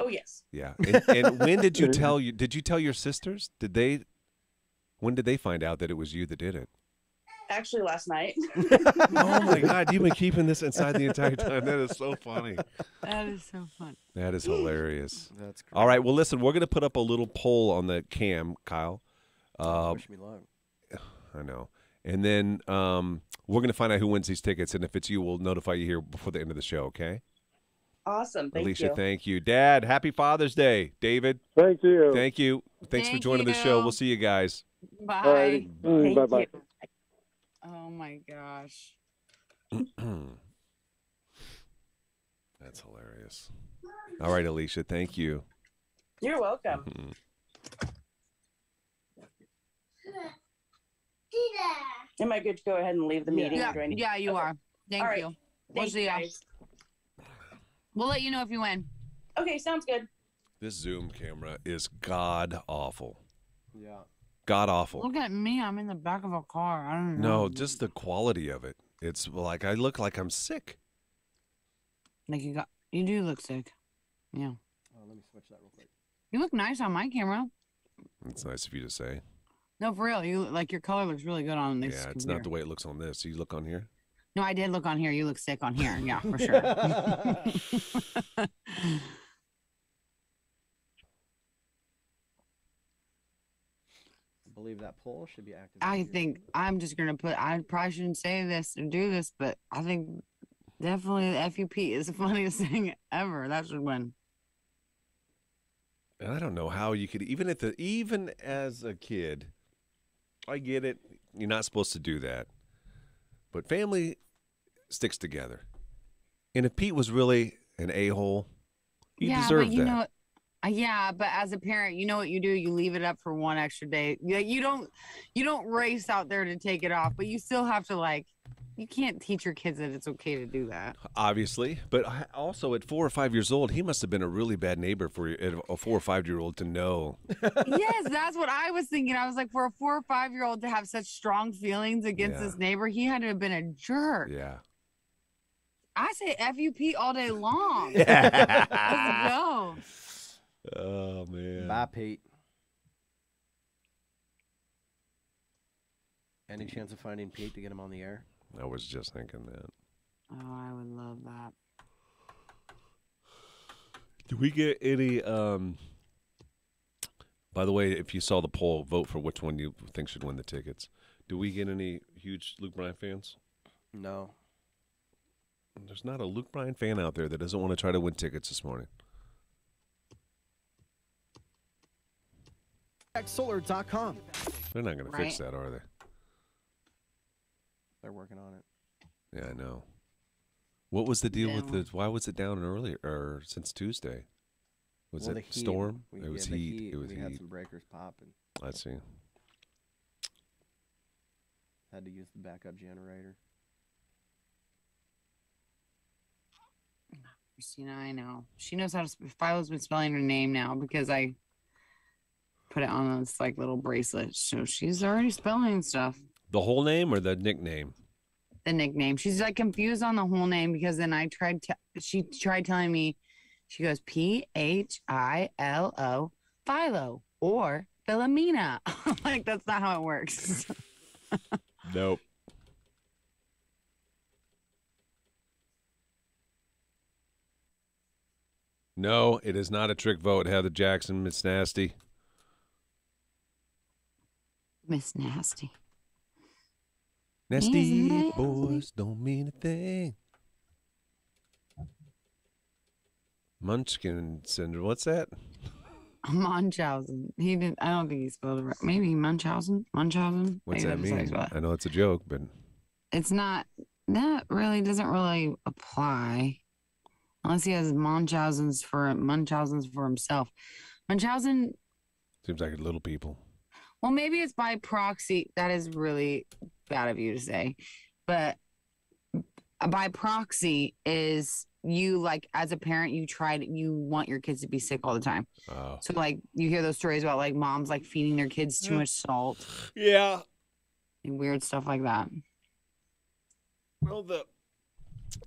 M: oh yes,
B: Yeah. And, and when did you tell you? Did you tell your sisters? Did they? When did they find out that it was you that did it?
M: actually last night.
B: Oh my God! You've been keeping this inside the entire time. That is so funny.
D: That is so fun.
B: That is hilarious.
C: That's great.
B: All right. Well, listen, we're going to put up a little poll on the cam, Kyle. Uh,
C: Wish me luck.
B: I know. And then um, we're going to find out who wins these tickets. And if it's you, we'll notify you here before the end of the show, okay?
M: Awesome, thank
B: Alicia,
M: you.
B: thank you. Dad, happy Father's Day. David,
L: Thank you.
B: thank you. Thanks for
D: Thank
B: joining the show. We'll see you guys.
D: Bye.
L: Alrighty. Mm, bye-bye.
D: Oh my gosh.
B: That's hilarious. All right, Alicia, thank you.
M: You're welcome.
B: Mhm.
M: Am I good to go ahead and leave the meeting?
D: Yeah,
M: or do I need-
D: yeah, you
M: Okay.
D: are. Thank
M: All right.
D: you. We'll
M: Thank
D: see
M: you guys.
D: We'll let you know if you win.
M: Okay, sounds good.
B: This Zoom camera is god awful.
C: Yeah.
B: God awful.
D: Look at me. I'm in the back of a car. I don't know.
B: No, just the quality of it. It's like I look like I'm sick.
D: Like you got, you do look sick. Yeah.
C: Oh, let me switch that real quick.
D: You look nice on my camera.
B: It's nice of you to say.
D: No, for real. You like your color looks really good on this.
B: yeah, it's
D: computer.
B: not the way it looks on this. You look on here.
D: No, I did look on here. You look sick on here. Yeah, for sure.
C: I believe that poll should be active.
D: I think I'm just gonna put. I probably shouldn't say this and do this, but I think definitely the FUP is the funniest thing ever. That should win.
B: And I don't know how you could even at the even as a kid. I get it. You're not supposed to do that, but family sticks together. And if Pete was really an a hole, he
D: yeah,
B: deserved
D: but you
B: that.
D: know, uh, yeah, but as a parent, you know what you do? You leave it up for one extra day. You don't, you don't race out there to take it off, but you still have to like. You can't teach your kids that it's okay to do that.
B: Obviously, but also at four or five years old, he must have been a really bad neighbor for a four or five year old to know.
D: yes, that's what I was thinking. I was like, for a four or five year old to have such strong feelings against
B: Yeah.
D: his neighbor, he had to have been a jerk.
B: Yeah.
D: I say FUP all day long. Let's go.
B: Oh man.
C: Bye, Pete. Any chance of finding Pete to get him on the air?
B: I was just thinking that.
D: Oh, I would love that.
B: Do we get any? Um, by the way, if you saw the poll, vote for which one you think should win the tickets. Do we get any huge Luke Bryan fans?
C: No.
B: There's not a Luke Bryan fan out there that doesn't want to try to win tickets this morning.
C: Solar.com.
B: They're not going to fix that, are they?
C: They're working on it.
B: Yeah, I know. What was the deal with the? Why was it down earlier or since Tuesday? Was
C: Well,
B: it
C: the heat.
B: storm?
C: We-
B: it was
C: yeah, the
B: heat. It was
C: we
B: heat.
C: had some breakers popping.
B: I see.
C: Had to use the backup generator.
D: Christina, I know. She knows how to. sp- Philo's been spelling her name now because I put it on this like little bracelet. So she's already spelling stuff.
B: The whole name or the nickname?
D: The nickname. She's like confused on the whole name because then I tried to. She tried telling me. She goes P H I L O Philo or Philomena. Like that's not how it works.
B: Nope. No, it is not a trick vote. Heather Jackson, Miss Nasty.
D: Miss Nasty.
B: Nasty boys don't mean a thing. Munchkin syndrome. What's that?
D: Munchausen. He didn't. I don't think he spelled it right. Maybe Munchausen. Munchausen.
B: What's
D: Maybe
B: that
D: that's how you
B: mean? I know it's a joke, but
D: It's not. That really doesn't really apply, unless he has Munchausen's for Munchausen's for himself. Munchausen.
B: seems like little people.
D: Well, maybe it's by proxy. That is really bad of you to say, but by proxy is you like as a parent you try to you want your kids to be sick all the time.
B: Oh.
D: So like you hear those stories about like moms like feeding their kids too mm. much salt.
B: Yeah.
D: And weird stuff like that.
B: Well, the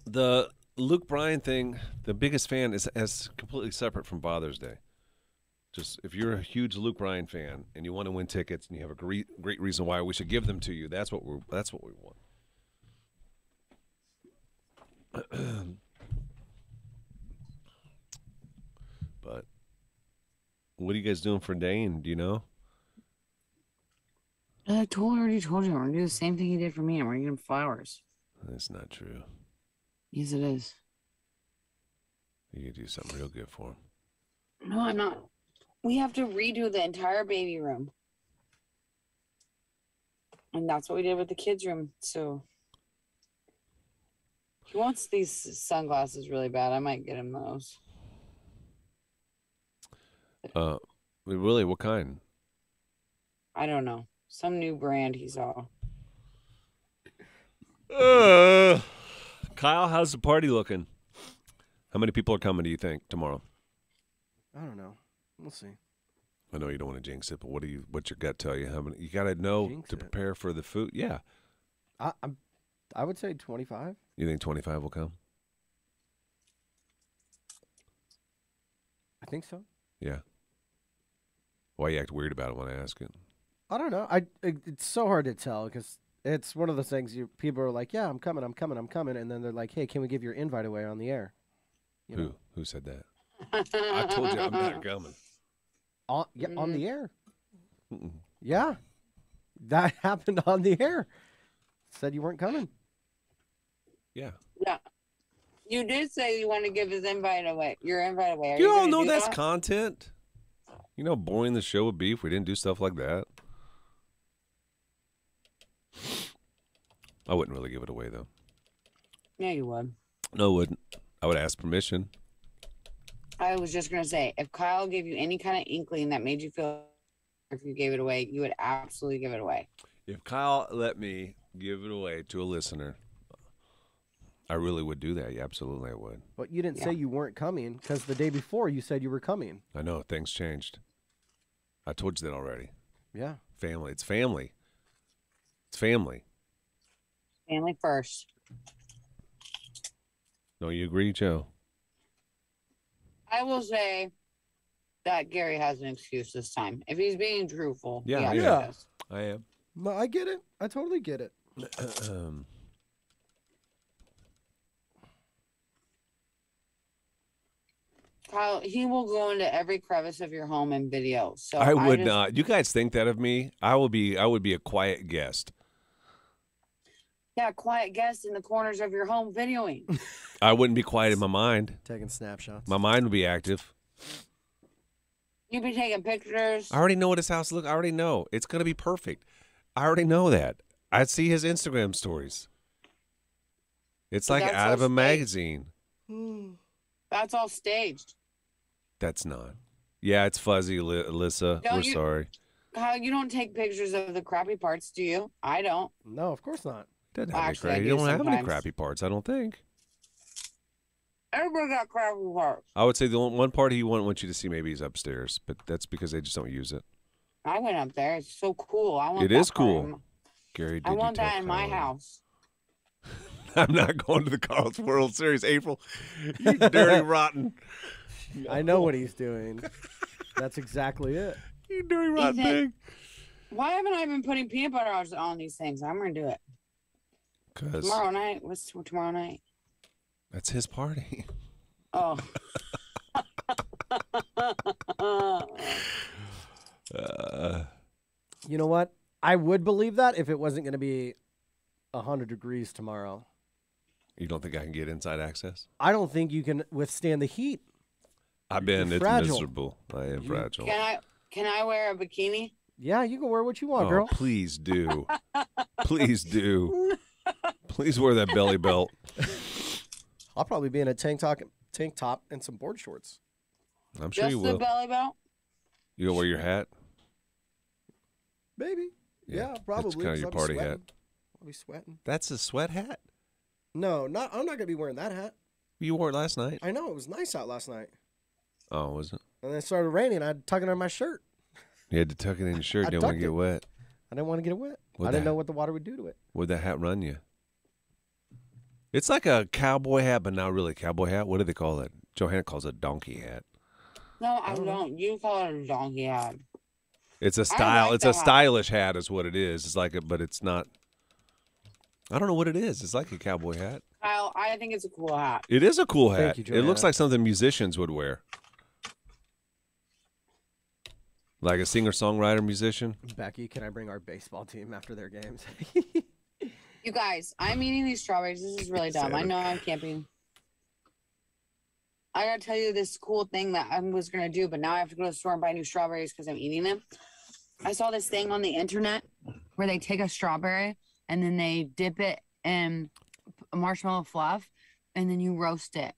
B: the Luke Bryan thing, the biggest fan is as completely separate from Father's Day. Just if you're a huge Luke Bryan fan and you want to win tickets and you have a great great reason why we should give them to you, that's what we're that's what we want. but what are you guys doing for Dane? Do you know?
D: Uh, I told already told you I'm gonna do the same thing he did for me. I'm gonna get him flowers.
B: That's not true.
D: Yes, it is.
B: You could do something real good for him.
D: No, I'm not. We have to redo the entire baby room. And that's what we did with the kids' room. So he wants these sunglasses really bad. I might get him those.
B: Uh, really, what kind?
D: I don't know. Some new brand he saw.
B: Uh, Kyle, how's the party looking? How many people are coming? Do you think tomorrow?
C: I don't know. We'll see.
B: I know you don't want to jinx it, but what do you? What's your gut tell you? How many? You got to know
C: Jinx
B: to
C: it.
B: prepare for the food. Yeah,
C: I, I'm. I would say 25.
B: you think twenty five will come?
C: I think so.
B: Yeah. Why you act weird about it when I ask it?
C: I don't know. I it, it's so hard to tell because it's one of those things. You people are like, "Yeah, I'm coming, I'm coming, I'm coming," and then they're like, "Hey, can we give your invite away on the air?" You
B: Who
C: know,
B: who said that? I told you I'm not coming.
C: On yeah, on
D: Mm-hmm.
C: the air.
B: Mm-mm.
C: Yeah, that happened on the air. Said you weren't coming.
B: Yeah.
D: Yeah. You did say you want to give his invite away. Your invite away. Are
B: You all know
D: do
B: that's
D: that?
B: content. You know, how boring the show would be if we didn't do stuff like that. I wouldn't really give it away though.
D: Yeah, you would.
B: No, I wouldn't. I would ask permission.
D: I was just gonna say, if Kyle gave you any kind of inkling that made you feel if you gave it away, you would absolutely give it away.
B: If Kyle let me give it away to a listener, I really would do that. Yeah, absolutely, I would.
C: But you didn't say you weren't coming because the day before you said you were coming.
B: I know things changed. I told you that already.
C: Yeah.
B: Family. It's family. It's family.
D: Family first.
B: Don't you agree, Joe?
D: I will say that Gary has an excuse this time. If he's being truthful,
B: Yeah,
D: he
B: I
D: actually
B: am.
D: does.
B: I am.
C: No, I get it. I totally get it.
B: um,
D: Kyle, he will go into every crevice of your home in video. So
B: I would
D: just-
B: not. You guys think that of me? I will be. I would be a quiet guest.
D: Yeah, quiet guest in the corners of your home videoing.
B: I wouldn't be quiet in my mind.
C: Taking snapshots.
B: My mind would be active.
D: You'd be taking pictures.
B: I already know what his house look. I already know it's gonna be perfect. I already know that. I see his Instagram stories. It's like
D: that's
B: out of a
D: staged.
B: magazine. Hmm.
D: That's all staged.
B: That's not. Yeah, it's fuzzy, Li- Alyssa.
D: Don't
B: We're
D: you-
B: sorry.
D: Kyle, you don't take pictures of the crappy parts, do you? I don't.
C: No, of course not.
B: Doesn't
D: Well,
B: have any
D: actually, I
B: crappy. You
D: do
B: don't have any
D: sometimes.
B: crappy parts. I don't think.
D: Everybody got crappy parts.
B: I would say the only one part he wouldn't want you to see maybe is upstairs, but that's because they just don't use it.
D: I went up there. It's so cool. I want
B: It
D: that
B: is
D: part
B: cool.
D: in my-
B: Gary, did
D: I
B: you
D: want
B: tell
D: that in my
B: Kyle?
D: house.
B: I'm not going to the Carl's World Series, April. You dirty rotten.
C: I know what he's doing. That's exactly it.
B: You dirty rotten
D: Ethan,
B: pig.
D: Why haven't I been putting peanut butter on these things? I'm gonna do it
B: Because
D: tomorrow night. What's t- tomorrow night?
B: that's his party.
D: Oh.
B: Uh,
C: You know what? I would believe that if it wasn't going to be 100 degrees tomorrow.
B: you don't think I can get inside access?
C: I don't think you can withstand the heat.
B: I've been.
C: You're
B: It's
C: fragile.
B: miserable. I am fragile.
D: Can I can I wear a bikini?
C: Yeah, you can wear what you want,
B: oh,
C: girl.
B: please do. please do. Please wear that belly belt.
C: I'll probably be in a tank top, tank top and some board shorts.
B: I'm sure
D: Just
B: you
D: the
B: will.
D: belly belt.
B: You gonna wear your hat?
C: Maybe. Yeah,
B: that's
C: probably.
B: kinda
C: 'cause
B: your
C: I'll be
B: party
C: sweating.
B: hat.
C: I'll be sweating.
B: That's a sweat hat.
C: No, not. I'm not going to be wearing that hat.
B: You wore it last night.
C: I know it was nice out last night,
B: Oh, was it?
C: and then it started raining. I had to tuck it under my shirt.
B: You had to tuck it in your shirt.
C: I
B: Didn't want to
C: tucked
B: get
C: it.
B: wet.
C: I didn't want to get it wet.
B: What'd
C: I didn't
B: that-
C: know what the water would do to it.
B: Would that hat run you? It's like a cowboy hat, but not really a cowboy hat. What do they call it? Johanna calls it a donkey hat.
D: No, I oh. don't. You call it a donkey hat.
B: It's a style.
D: like
B: it's a
D: hat.
B: stylish hat, is what it is. It's like a, but it's not. I don't know what it is. It's like a cowboy hat.
D: Kyle, I think it's a cool hat.
B: It is a cool
C: Thank
B: hat.
C: you,
B: it looks like something musicians would wear. Like a singer songwriter musician.
C: Becky, can I bring our baseball team after their games?
D: You guys, I'm eating these strawberries. This is really dumb. I know I'm camping. I gotta tell you this cool thing that I was gonna do, but now I have to go to the store and buy new strawberries because I'm eating them. I saw this thing on the internet where they take a strawberry and then they dip it in marshmallow fluff and then you roast it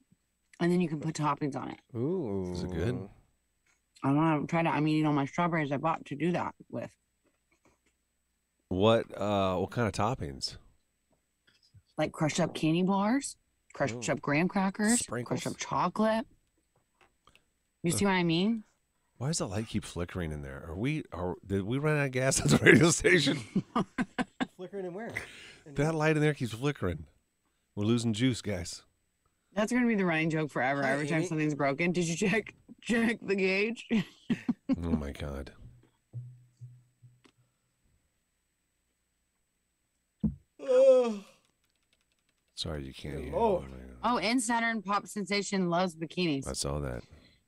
D: and then you can put toppings on it.
C: Ooh,
B: Is it good?
D: I don't know. I'm trying to. I'm eating all my strawberries I bought to do that with.
B: What uh what kind of toppings?
D: like crushed up candy bars, crushed up graham crackers,
C: Sprinkles.
D: crushed up chocolate. You see what I mean?
B: Why does the light keep flickering in there? Are we are did we run out of gas at the radio station?
C: Flickering and where?
B: that light in there keeps flickering. We're losing juice, guys.
D: That's gonna be the running joke forever.
C: Hi,
D: Every time something's broken, did you check check the gauge?
B: oh my god. Sorry, you can't hear.
C: Lord.
D: Oh, and Saturn Pop Sensation loves bikinis.
B: I saw that.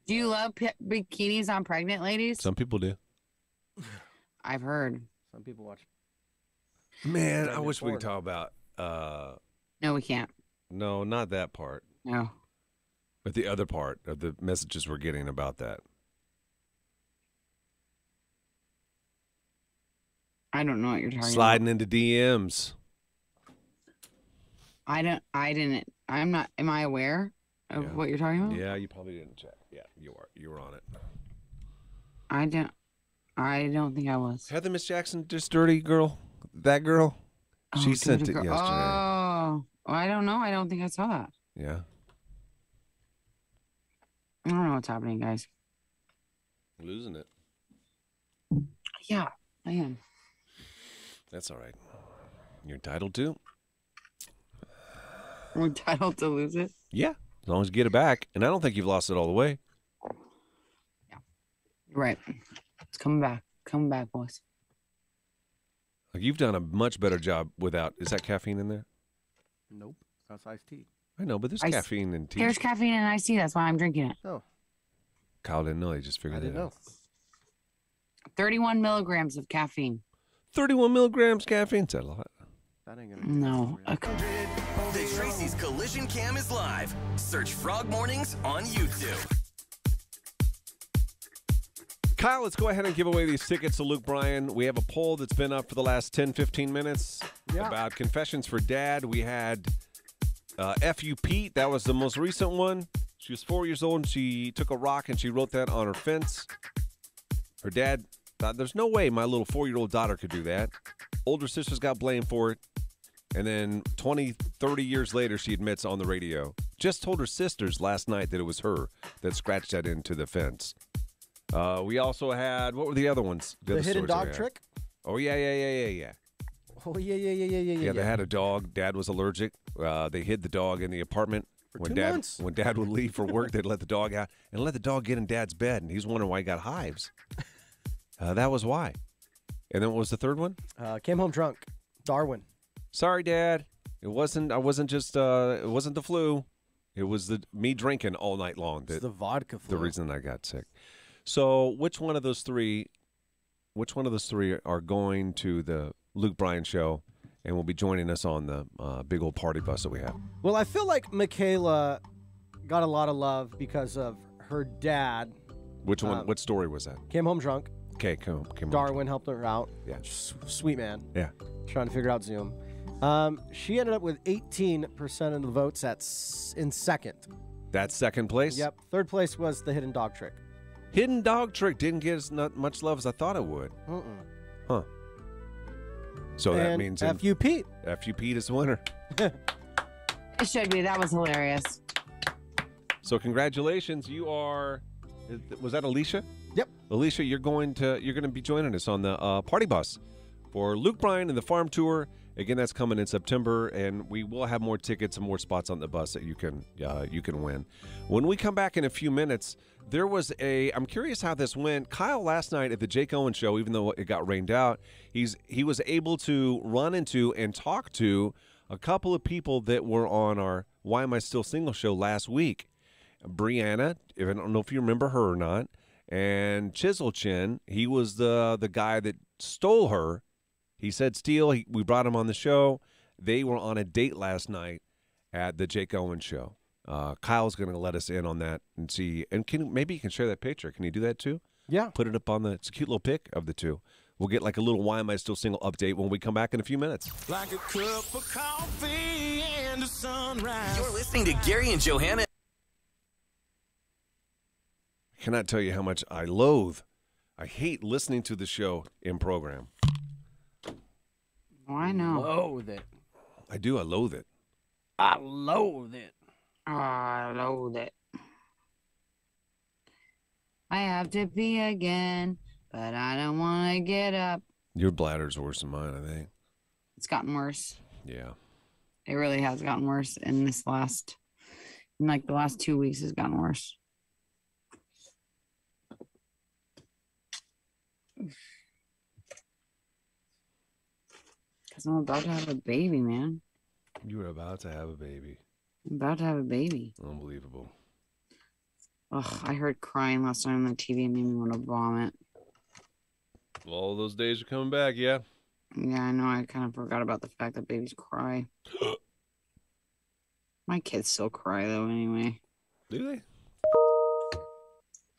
D: Do you love pi bikinis on pregnant ladies?
B: Some people do.
D: I've heard.
C: Some people watch.
B: Man, I
C: Pregnant
B: wish we could talk about. uh
D: No, we can't.
B: No, not that part,
D: No.
B: but the other part of the messages we're getting about that.
D: I don't know what you're talking about.
B: Sliding into DMs.
D: I don't. I didn't. I'm not. Am I aware of
B: Yeah.
D: what you're talking about?
B: Yeah, you probably didn't check. Yeah, you are. You were on it.
D: I don't. I don't think I was.
B: Heather Miss Jackson, just dirty girl. That girl. Oh, she
D: Oh,
B: sent it
D: girl.
B: yesterday.
D: Oh, I don't know. I don't think I saw that.
B: Yeah.
D: I don't know what's happening, guys.
B: Losing it.
D: Yeah, I am.
B: That's all right. You're entitled to.
D: We're entitled to lose it.
B: Yeah. As long as you get it back. And I don't think you've lost it all the way. Yeah.
D: Right. It's coming back. Coming back, boys.
B: Like you've done a much better job without. Is that caffeine in there?
C: Nope. That's iced tea.
B: I know, but there's
D: Ice-
B: caffeine in tea.
D: There's caffeine in iced tea. That's why I'm drinking it.
C: Oh,
B: Kyle didn't know. He just
C: I
B: figured
C: didn't
B: it
C: know.
B: out.
D: 31 milligrams of caffeine.
B: 31 milligrams caffeine. Is that a lot?
C: That ain't gonna.
D: No.
A: The Tracy's Collision Cam is live. Search Frog Mornings on YouTube.
B: Kyle, let's go ahead and give away these tickets to Luke Bryan. We have a poll that's been up for the last 10, 15 minutes
C: Yeah.
B: about confessions for dad. We had uh, F.U. Pete. That was the most recent one. She was four years old and she took a rock and she wrote that on her fence. Her dad thought, there's no way my little four year old daughter could do that. Older sisters got blamed for it. And then 20, 30 years later, she admits on the radio, just told her sisters last night that it was her that scratched that into the fence. Uh, we also had what were the other ones?
C: The
B: other
C: hidden dog trick.
B: Oh yeah, yeah, yeah, yeah, yeah.
C: Oh yeah, yeah, yeah, yeah, yeah,
B: Yeah,
C: yeah.
B: they had a dog. Dad was allergic. Uh, they hid the dog in the apartment.
C: For
B: when
C: two
B: dad
C: months.
B: when dad would leave for work, they'd let the dog out and let the dog get in dad's bed, and he's wondering why he got hives. Uh, that was why. And then what was the third one?
C: Uh, came home drunk. Darwin.
B: Sorry, Dad. It wasn't. I wasn't just. Uh, it wasn't the flu. It was the me drinking all night long.
C: It's the vodka
B: the reason I got sick. So, which one of those three? Which one of those three are going to the Luke Bryan show, and will be joining us on the uh, big old party bus that we have?
C: Well, I feel like Michaela got a lot of love because of her dad.
B: Which one?
C: Um,
B: what story was that?
C: Came home drunk.
B: Okay, come, come on.
C: Darwin helped her out.
B: Yeah.
C: S- sweet man.
B: Yeah.
C: Trying to figure out Zoom. Um, she ended up with 18% of the votes at s- in second.
B: That's second place.
C: Yep. Third place was the hidden dog trick.
B: Hidden dog trick didn't get as much love as I thought it would.
C: Mm-mm.
B: Huh. So that
C: And
B: means
C: F.U. Pete.
B: FU Pete is the winner.
D: It should be. That was hilarious.
B: So congratulations, you are. Was that Alicia?
C: Yep.
B: Alicia, you're going to you're going to be joining us on the uh, party bus for Luke Bryan and the farm tour. Again, that's coming in September, and we will have more tickets and more spots on the bus that you can uh, you can win. When we come back in a few minutes, there was a. I'm curious how this went. Kyle last night at the Jake Owen show, even though it got rained out, he's he was able to run into and talk to a couple of people that were on our Why Am I Still Single show last week. Brianna, if I don't know if you remember her or not, and Chisel Chin, he was the the guy that stole her. He said steal. He, we brought him on the show. They were on a date last night at the Jake Owen show. Uh, Kyle's going to let us in on that and see. And can maybe you can share that picture. Can you do that too?
C: Yeah.
B: Put it up on the. It's a cute little pic of the two. We'll get like a little "Why Am I Still Single" update when we come back in a few minutes.
N: Like a cup of coffee and a sunrise.
A: You're listening to Gary and Johanna.
B: I cannot tell you how much I loathe, I hate listening to the show in program.
D: Oh, I know.
C: Loathe it.
B: I do. I loathe it.
C: I loathe it.
D: Oh, I loathe it. I have to pee again, but I don't want to get up.
B: Your bladder's worse than mine, I think.
D: It's gotten worse.
B: Yeah.
D: It really has gotten worse in this last, in like the last two weeks, has gotten worse. Because I'm about to have a baby, man.
B: You were about to have a baby.
D: I'm about to have a baby.
B: Unbelievable.
D: Ugh, I heard crying last night on the TV and made me want to vomit.
B: All those days are coming back, yeah.
D: Yeah, I know. I kind of forgot about the fact that babies cry. My kids still cry though, anyway.
B: Do they?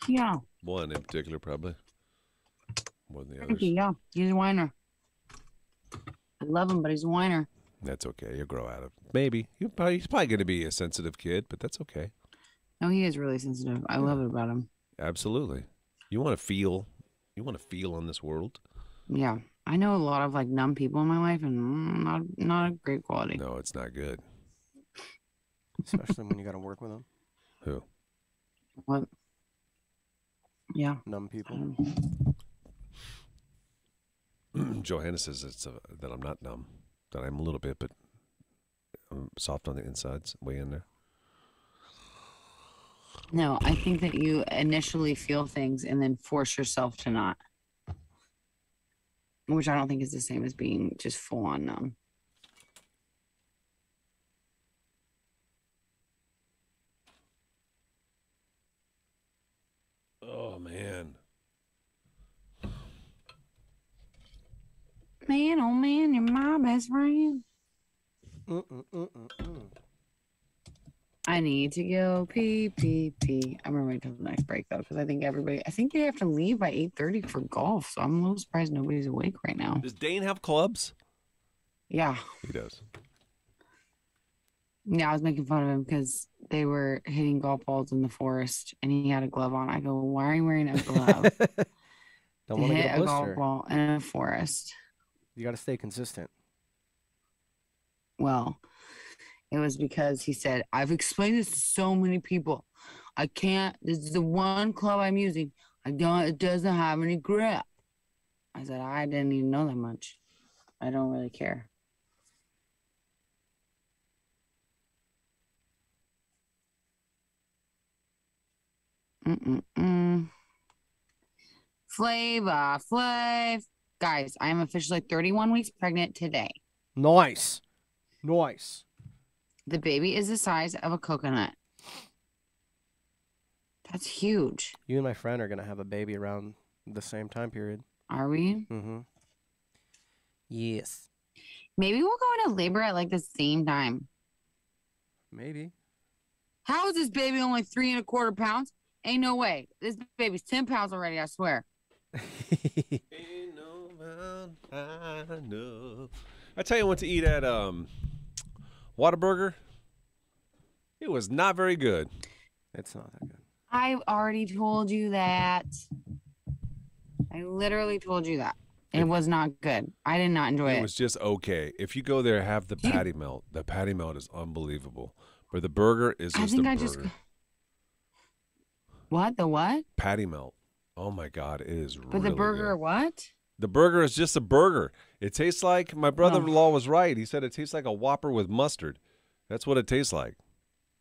D: Yeah.
B: One in particular, probably. More than the others.
D: Yeah, he's a whiner. I love him, but he's a whiner.
B: That's okay. You'll grow out of it. Maybe. He'll probably, he's probably going to be a sensitive kid, but that's okay.
D: No, he is really sensitive. I love it about him.
B: Absolutely. You want to feel. You want to feel on this world.
D: Yeah, I know a lot of like numb people in my life, and mm, not not a great quality.
B: No, it's not good.
C: Especially when you got to work with them.
B: Who?
D: What? Yeah.
C: Numb people.
B: Johanna says it's uh that I'm not numb. That I'm a little bit, but I'm soft on the insides, way in there.
D: No, I think that you initially feel things and then force yourself to not. Which I don't think is the same as being just full on numb.
B: Oh man.
D: Man, oh man, you're my best friend. I need to go pee pee pee. I'm gonna wait till the next break though, because I think everybody. I think they have to leave by 8:30 for golf, so I'm a little surprised nobody's awake right now.
B: Does Dane have clubs?
D: Yeah,
B: He does.
D: yeah. I was making fun of him because they were hitting golf balls in the forest, and he had a glove on. I go, why are you wearing a glove
C: Don't
D: to
C: want to
D: hit
C: get a
D: a golf ball in a forest?
C: You got to stay consistent.
D: Well, it was because he said, I've explained this to so many people. I can't, this is the one club I'm using. I don't, it doesn't have any grip. I said, I didn't even know that much. I don't really care. Mm-mm-mm. Flava Flav. Guys, I am officially 31 weeks pregnant today.
C: Nice. Nice.
D: The baby is the size of a coconut. That's huge.
C: You and my friend are going to have a baby around the same time period.
D: Are we?
C: Mm-hmm. Yes.
D: Maybe we'll go into labor at like the same time.
C: Maybe.
D: How is this baby only three and a quarter pounds? Ain't no way. This baby's 10 pounds already, I swear.
B: I know. I tell you what to eat at um, Whataburger. It was not very good.
C: It's not that good.
D: I've already told you that. I literally told you that. It was not good. I did not enjoy
B: It
D: it.
B: was just okay. If you go there, have the patty melt. The patty melt is unbelievable. But the burger is
D: I
B: just
D: think
B: a
D: I
B: burger.
D: just. What? The what?
B: Patty melt. Oh my god, it is
D: But
B: really
D: the burger,
B: good.
D: what?
B: The burger is just a burger. It tastes like my brother-in-law was right. He said it tastes like a Whopper with mustard. That's what it tastes like.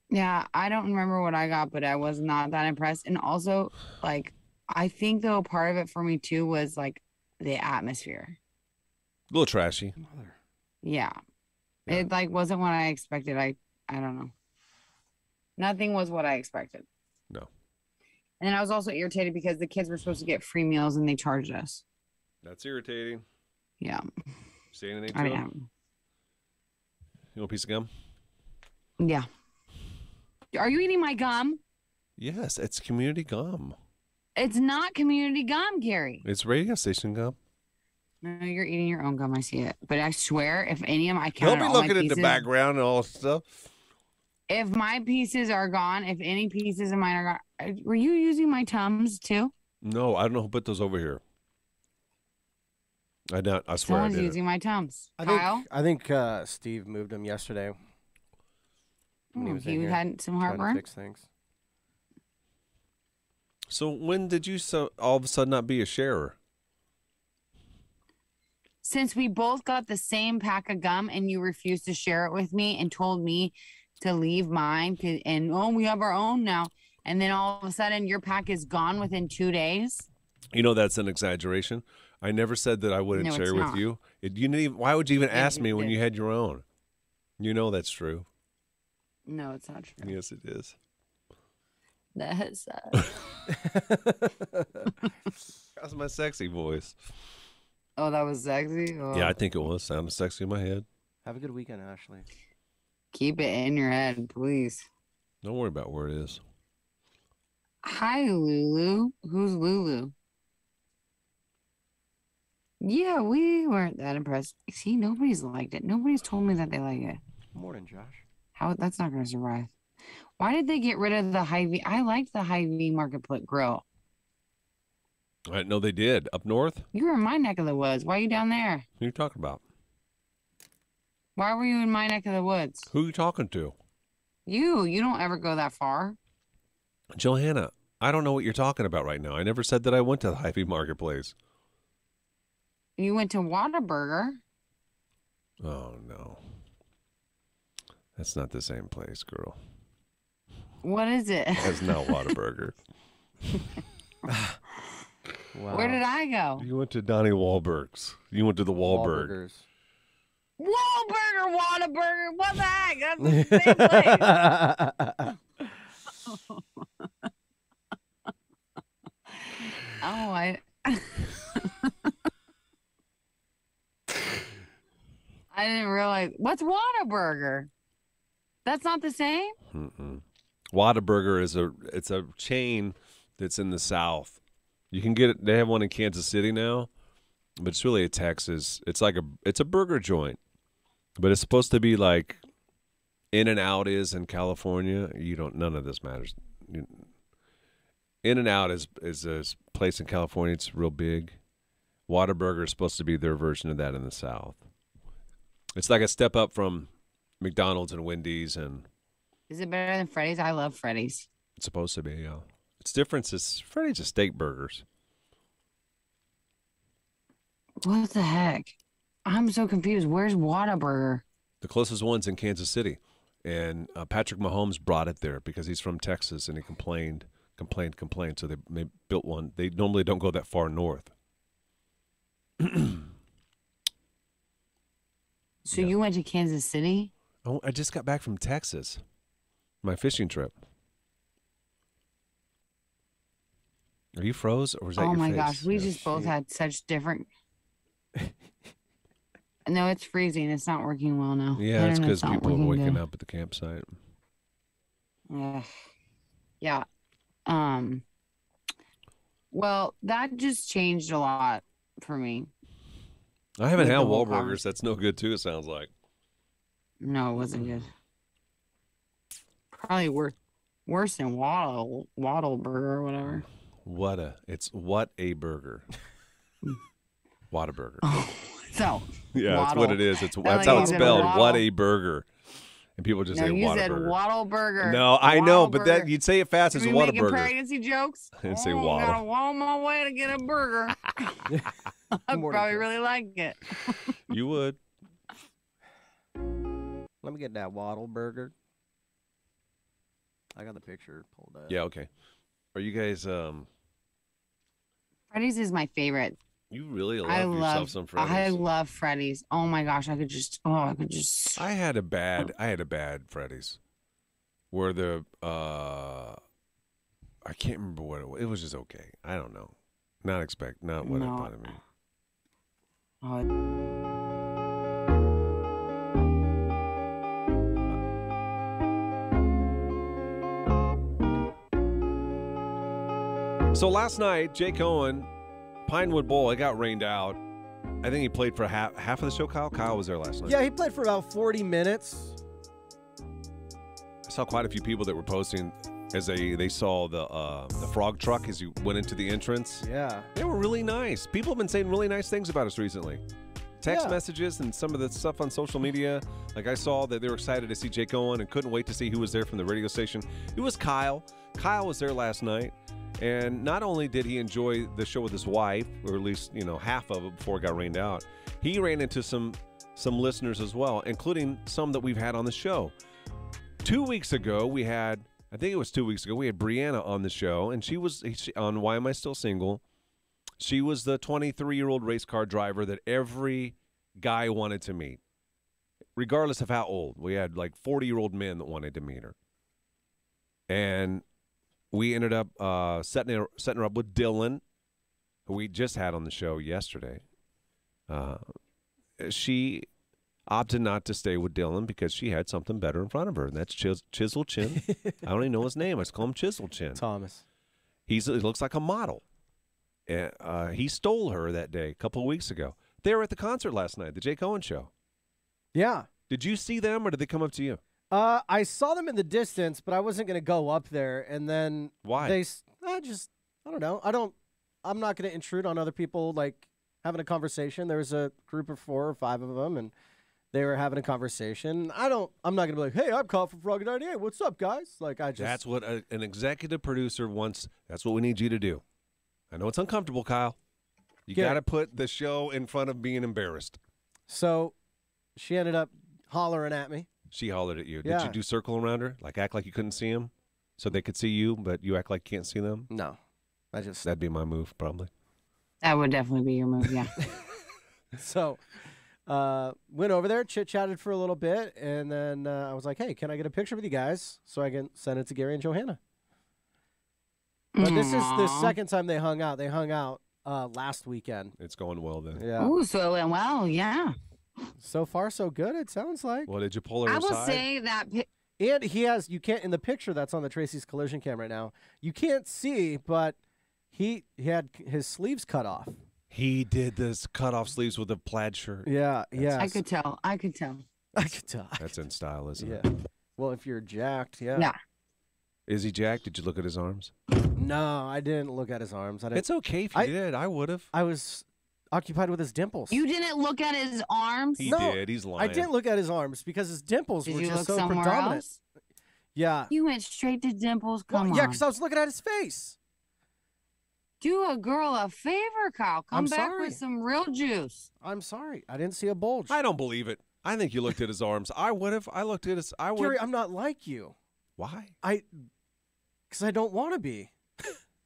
D: Yeah, I don't remember what I got, but I was not that impressed. And also, like, I think though part of it for me too was like the atmosphere.
B: A little trashy.
D: Yeah. It like wasn't what I expected. I I don't know. Nothing was what I expected.
B: No.
D: And then I was also irritated because the kids were supposed to get free meals and they charged us.
B: That's irritating.
D: Yeah.
B: Say anything
D: I
B: to
D: didn't
B: him? You want a piece of gum?
D: Yeah. Are you eating my gum?
B: Yes, it's community gum.
D: It's not community gum, Gary.
B: It's radio station gum.
D: No, you're eating your own gum. I see it. But I swear, if any of my I
B: He'll
D: counted
B: be looking at the background and all stuff.
D: If my pieces are gone, if any pieces of mine are gone, uh, were you using my tums too?
B: No, I don't know who put those over here. I don't. I swear
D: Someone's
B: I did.
D: using my tums.
C: I think
D: Kyle,
C: I think uh, Steve moved him yesterday. When he
D: Oh,
C: was
D: he
C: here
D: had some
C: trying to
D: heartburn?
C: Fix things.
B: So when did you so all of a sudden not be a sharer?
D: since we both got the same pack of gum and you refused to share it with me and told me to leave mine 'cause- and oh we have our own now and then all of a sudden your pack is gone within two days
B: You know that's an exaggeration. I never said that I wouldn't
D: No,
B: share with
D: not.
B: you. It, you didn't even, why would you even
D: Yeah,
B: ask
D: you
B: me when you had your own? You know that's true.
D: No, it's not true.
B: Yes, it is.
D: That's uh,
B: That's my sexy voice.
D: oh, that was sexy. Oh.
B: Yeah, I think it was. Sounded sexy in my head.
C: Have a good weekend, Ashley.
D: Keep it in your head, please.
B: Don't worry about where it is.
D: Hi, Lulu. Who's Lulu? Yeah, we weren't that impressed. See, nobody's liked it. Nobody's told me that they like it.
C: Morning, Josh.
D: How that's not going to survive. Why did they get rid of the Hy-Vee? I liked the Hy-Vee Marketplace Grill.
B: Uh, I know they did. Up north?
D: You were in my neck of the woods. Why are you down there?
B: Who you talking about?
D: Why were you in my neck of the woods?
B: Who are you talking to?
D: You, you don't ever go that far.
B: Johanna, I don't know what you're talking about right now. I never said that I went to the Hy-Vee Marketplace.
D: You went to Whataburger.
B: Oh, no. That's not the same place, girl.
D: What is it?
B: That's not Whataburger.
D: Where did I go?
B: You went to Donnie Wahlberg's. You went to the Wahlberg.
D: Wahlburger, Whataburger. What the heck? That's the same place. oh, I. I didn't realize. What's Whataburger? That's not the same.
B: Mm-mm. Whataburger is a it's a chain that's in the South. You can get it. They have one in Kansas City now, but it's really a Texas. It's like a it's a burger joint, but it's supposed to be like In and Out is in California. You don't. None of this matters. In and Out is is a place in California. It's real big. Whataburger is supposed to be their version of that in the South. It's like a step up from McDonald's and Wendy's and
D: Is it better than Freddy's? I love Freddy's.
B: It's supposed to be, yeah. Its difference is Freddy's just steak burgers.
D: What the heck? I'm so confused. Where's Whataburger?
B: The closest one's in Kansas City, and uh, Patrick Mahomes brought it there because he's from Texas, and he complained, complained, complained. So they, they built one. They normally don't go that far north.
D: So you went to Kansas City?
B: Oh, I just got back from Texas, my fishing trip. Are you froze, or was that
D: oh my
B: face?
D: gosh, we
B: Yeah.
D: just both had such different. no, it's freezing. It's not working well now.
B: Yeah, it's because people are waking
D: good.
B: up at the campsite.
D: Ugh. Yeah. Um. Well, that just changed a lot for me.
B: I haven't had Wahlburgers. That's no good too. It sounds like.
D: No, it wasn't good. Probably worse, worse than Waddle Waddle Burger or whatever.
B: What a it's what a burger. Whataburger.
D: Oh, so
B: yeah, that's what it is. It's that's
D: like
B: how it's spelled.
D: waddle.
B: What a burger. And people just
D: no,
B: say
D: you said Waddle Burger.
B: No, I know, but that you'd say it fast
D: Burger.
B: as
D: You making
B: Whataburger.
D: pregnancy jokes?
B: I didn't say
D: oh,
B: waddle.
D: Gotta waddle my way to get a burger. I'd probably really like it.
B: You would.
C: Let me get that Waddle Burger. I got the picture pulled up.
B: Yeah, okay. Are you guys um
D: Freddy's is my favorite.
B: you really love
D: I
B: yourself
D: love.
B: some Freddy's.
D: I love Freddy's. Oh my gosh, I could just. Oh, I could just.
B: I had a bad I had a bad Freddy's. Where the uh I can't remember what it was. It was just okay. I don't know. Not expect not what I
D: No.
B: thought of me. So last night, Jake Owen, Pinewood Bowl, it got rained out. I think he played for half half of the show. Kyle, Kyle was there last night.
C: Yeah, he played for about 40 minutes.
B: I saw quite a few people that were posting as they they saw the uh, the frog truck as you went into the entrance.
C: Yeah.
B: They were really nice. People have been saying really nice things about us recently. Text
C: Yeah.
B: messages and some of the stuff on social media. Like I saw that they were excited to see Jake Owen and couldn't wait to see who was there from the radio station. It was Kyle. Kyle was there last night. And not only did he enjoy the show with his wife, or at least, you know, half of it before it got rained out, he ran into some some listeners as well, including some that we've had on the show. Two weeks ago, we had, I think it was two weeks ago, we had Brianna on the show, and she was she- on Why Am I Still Single? She was the 23 year old race car driver that every guy wanted to meet, regardless of how old. We had like 40 year old men that wanted to meet her. And we ended up uh, setting, her, setting her up with Dylan, who we just had on the show yesterday. Uh, she opted not to stay with Dylan because she had something better in front of her, and that's Chis- Chisel Chin. I don't even know his name. I just call him Chisel Chin.
C: Thomas.
B: He's he looks like a model. And, uh, he stole her that day a couple of weeks ago. They were at the concert last night, the Jake Owen show.
C: Yeah.
B: Did you see them, or did they come up to you?
C: Uh, I saw them in the distance, but I wasn't gonna go up there. And then
B: Why?
C: They, I just, I don't know. I don't. I'm not gonna intrude on other people like having a conversation. There was a group of four or five of them, and they were having a conversation. I don't. I'm not gonna be like, hey, I'm Kyle from Froggy 98. What's up, guys? Like I just.
B: That's what a, an executive producer wants. That's what we need you to do. I know it's uncomfortable, Kyle. You
C: Get it.
B: got to put the show in front of being embarrassed.
C: So, she ended up hollering at me.
B: She hollered at you. Did
C: Yeah.
B: you do circle around her? Like act like you couldn't see him, so they could see you, but you act like you can't see them?
C: No, I just
B: that'd be my move probably.
D: That would definitely be your move. Yeah.
C: so uh, went over there, chit chatted for a little bit, and then uh, I was like, "Hey, can I get a picture with you guys so I can send it to Gary and Johanna?" But this is the second time they hung out. They hung out uh, last weekend.
B: It's going well then.
C: Yeah.
D: Ooh, so it went well. Yeah.
C: So far, so good. It sounds like.
B: Well, did you pull her
D: I will
B: aside?
D: say that. pi-
C: And he has. You can't in the picture that's on the Tracy's collision cam right now. You can't see, but he he had his sleeves cut off.
B: He did this cut off sleeves with a plaid shirt.
C: Yeah, yeah.
D: I could tell. I could tell.
C: I could tell.
B: That's in style, isn't
C: Yeah.
B: it?
C: Well, if you're jacked, yeah.
D: Yeah.
B: Is he Jack? Did you look at his arms?
C: No, I didn't look at his arms. I didn't.
B: It's okay if you
C: I-
B: did. I would have.
C: I was occupied with his dimples.
D: You didn't look at his arms.
B: He
C: No,
B: did. He's lying.
C: I didn't look at his arms because his dimples
D: Did
C: were just so
D: somewhere
C: predominant.
D: else?
C: Yeah.
D: You went straight to Dimples.
C: Well,
D: Come
C: yeah,
D: on.
C: because I was looking at his face.
D: Do a girl a favor, Kyle. Come
C: I'm
D: back
C: sorry.
D: with some real juice.
C: I'm sorry. I didn't see a bulge.
B: I don't believe it. I think you looked at his arms. I would have. I looked at his. I would.
C: Gary, I'm not like you.
B: Why?
C: I, because I don't want to be.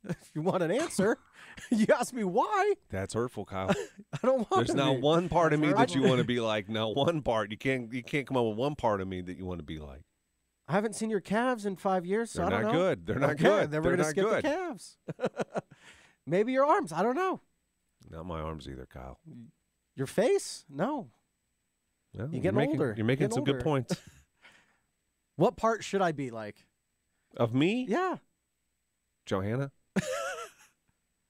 C: if you want an answer, you ask me why.
B: That's hurtful, Kyle.
C: I don't want
B: There's not
C: be.
B: one part of me
C: That's
B: that you want to be like. Not one part. You can't. You can't come up with one part of me that you want to be like.
C: I haven't seen your calves in five years, so
B: They're
C: I don't
B: not
C: know.
B: good. They're not
C: Okay,
B: good.
C: Then we're
B: They're
C: gonna
B: not
C: skip
B: good.
C: the calves. Maybe your arms. I don't know.
B: Not my arms either, Kyle.
C: Your face? No.
B: Well,
C: You're
B: you're
C: getting
B: making,
C: older.
B: You're making some
C: getting
B: good points.
C: What part should I be like?
B: Of me,
C: Yeah.
B: Johanna.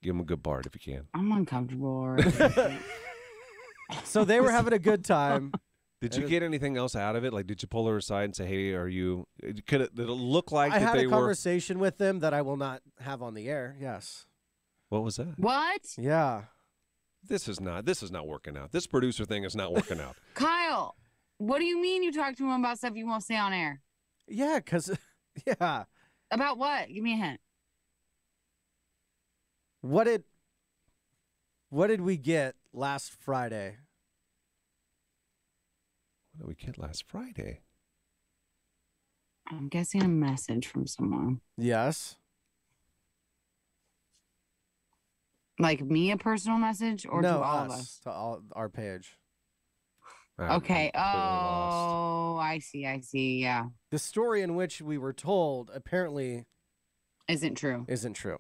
B: Give him a good part if you can.
D: I'm uncomfortable.
C: So they were having a good time.
B: Did you get anything else out of it? Like, did you pull her aside and say, "Hey, are you?" Could it, did it look like
C: I
B: that
C: had
B: they
C: a
B: were?
C: conversation with them that I will not have on the air. Yes.
B: What was that?
D: what?
C: Yeah.
B: This is not. This is not working out. This producer thing is not working out.
D: Kyle, what do you mean you talk to him about stuff you won't say on air?
C: Yeah, because yeah.
D: About what? Give me a hint.
C: What did what did we get last Friday?
B: What did we get last Friday?
D: I'm guessing a message from someone.
C: Yes.
D: Like me, a personal message, or
C: no,
D: to all
C: us,
D: of us?
C: To all, our page.
B: I'm
D: Okay.
B: completely lost.
D: Oh, I see. I see. Yeah.
C: The story in which we were told apparently
D: Isn't true.
C: isn't true.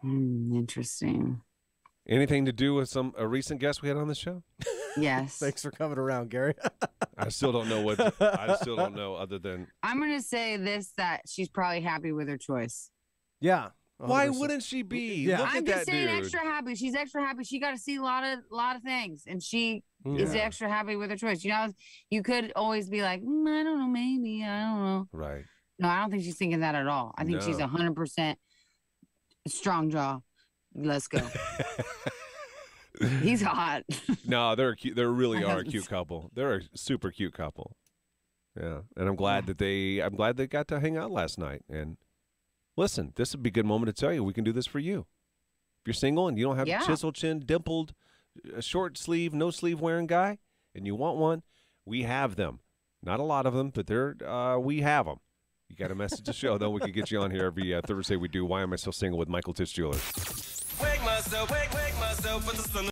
D: Hmm, interesting.
B: Anything to do with some a recent guest we had on the show?
D: Yes.
C: Thanks for coming around, Gary.
B: I still don't know what. I still don't know other than
D: I'm gonna say this that she's probably happy with her choice.
C: yeah.
B: Why
C: 100%.
B: wouldn't she be?
C: Yeah.
B: Look
D: I'm
B: at
D: just
B: that
D: saying
B: dude.
D: extra happy. She's extra happy. She got to see a lot of lot of things, and she
C: Mm.
D: is extra happy with her choice. You know, you could always be like, "Mm, I don't know, maybe I don't know.
B: Right.
D: No, I don't think she's thinking that at all. I think she's
B: No.
D: a hundred percent strong jaw. Let's go. He's hot.
B: No, they're a cute. They really are a cute couple. They're a super cute couple. Yeah, and I'm glad that they. I'm glad they got to hang out last night. And listen, this would be a good moment to tell you we can do this for you. If you're single and you don't have
D: Yeah.
B: a chisel chin, dimpled, a short sleeve, no sleeve wearing guy, and you want one, we have them. Not a lot of them, but they're uh, we have them. You got a message to show, though. We can get you on here every uh, Thursday. We do. Why am I still single with Michael Tisch Jewelers?
N: Wake myself, wake, wake myself with the sun.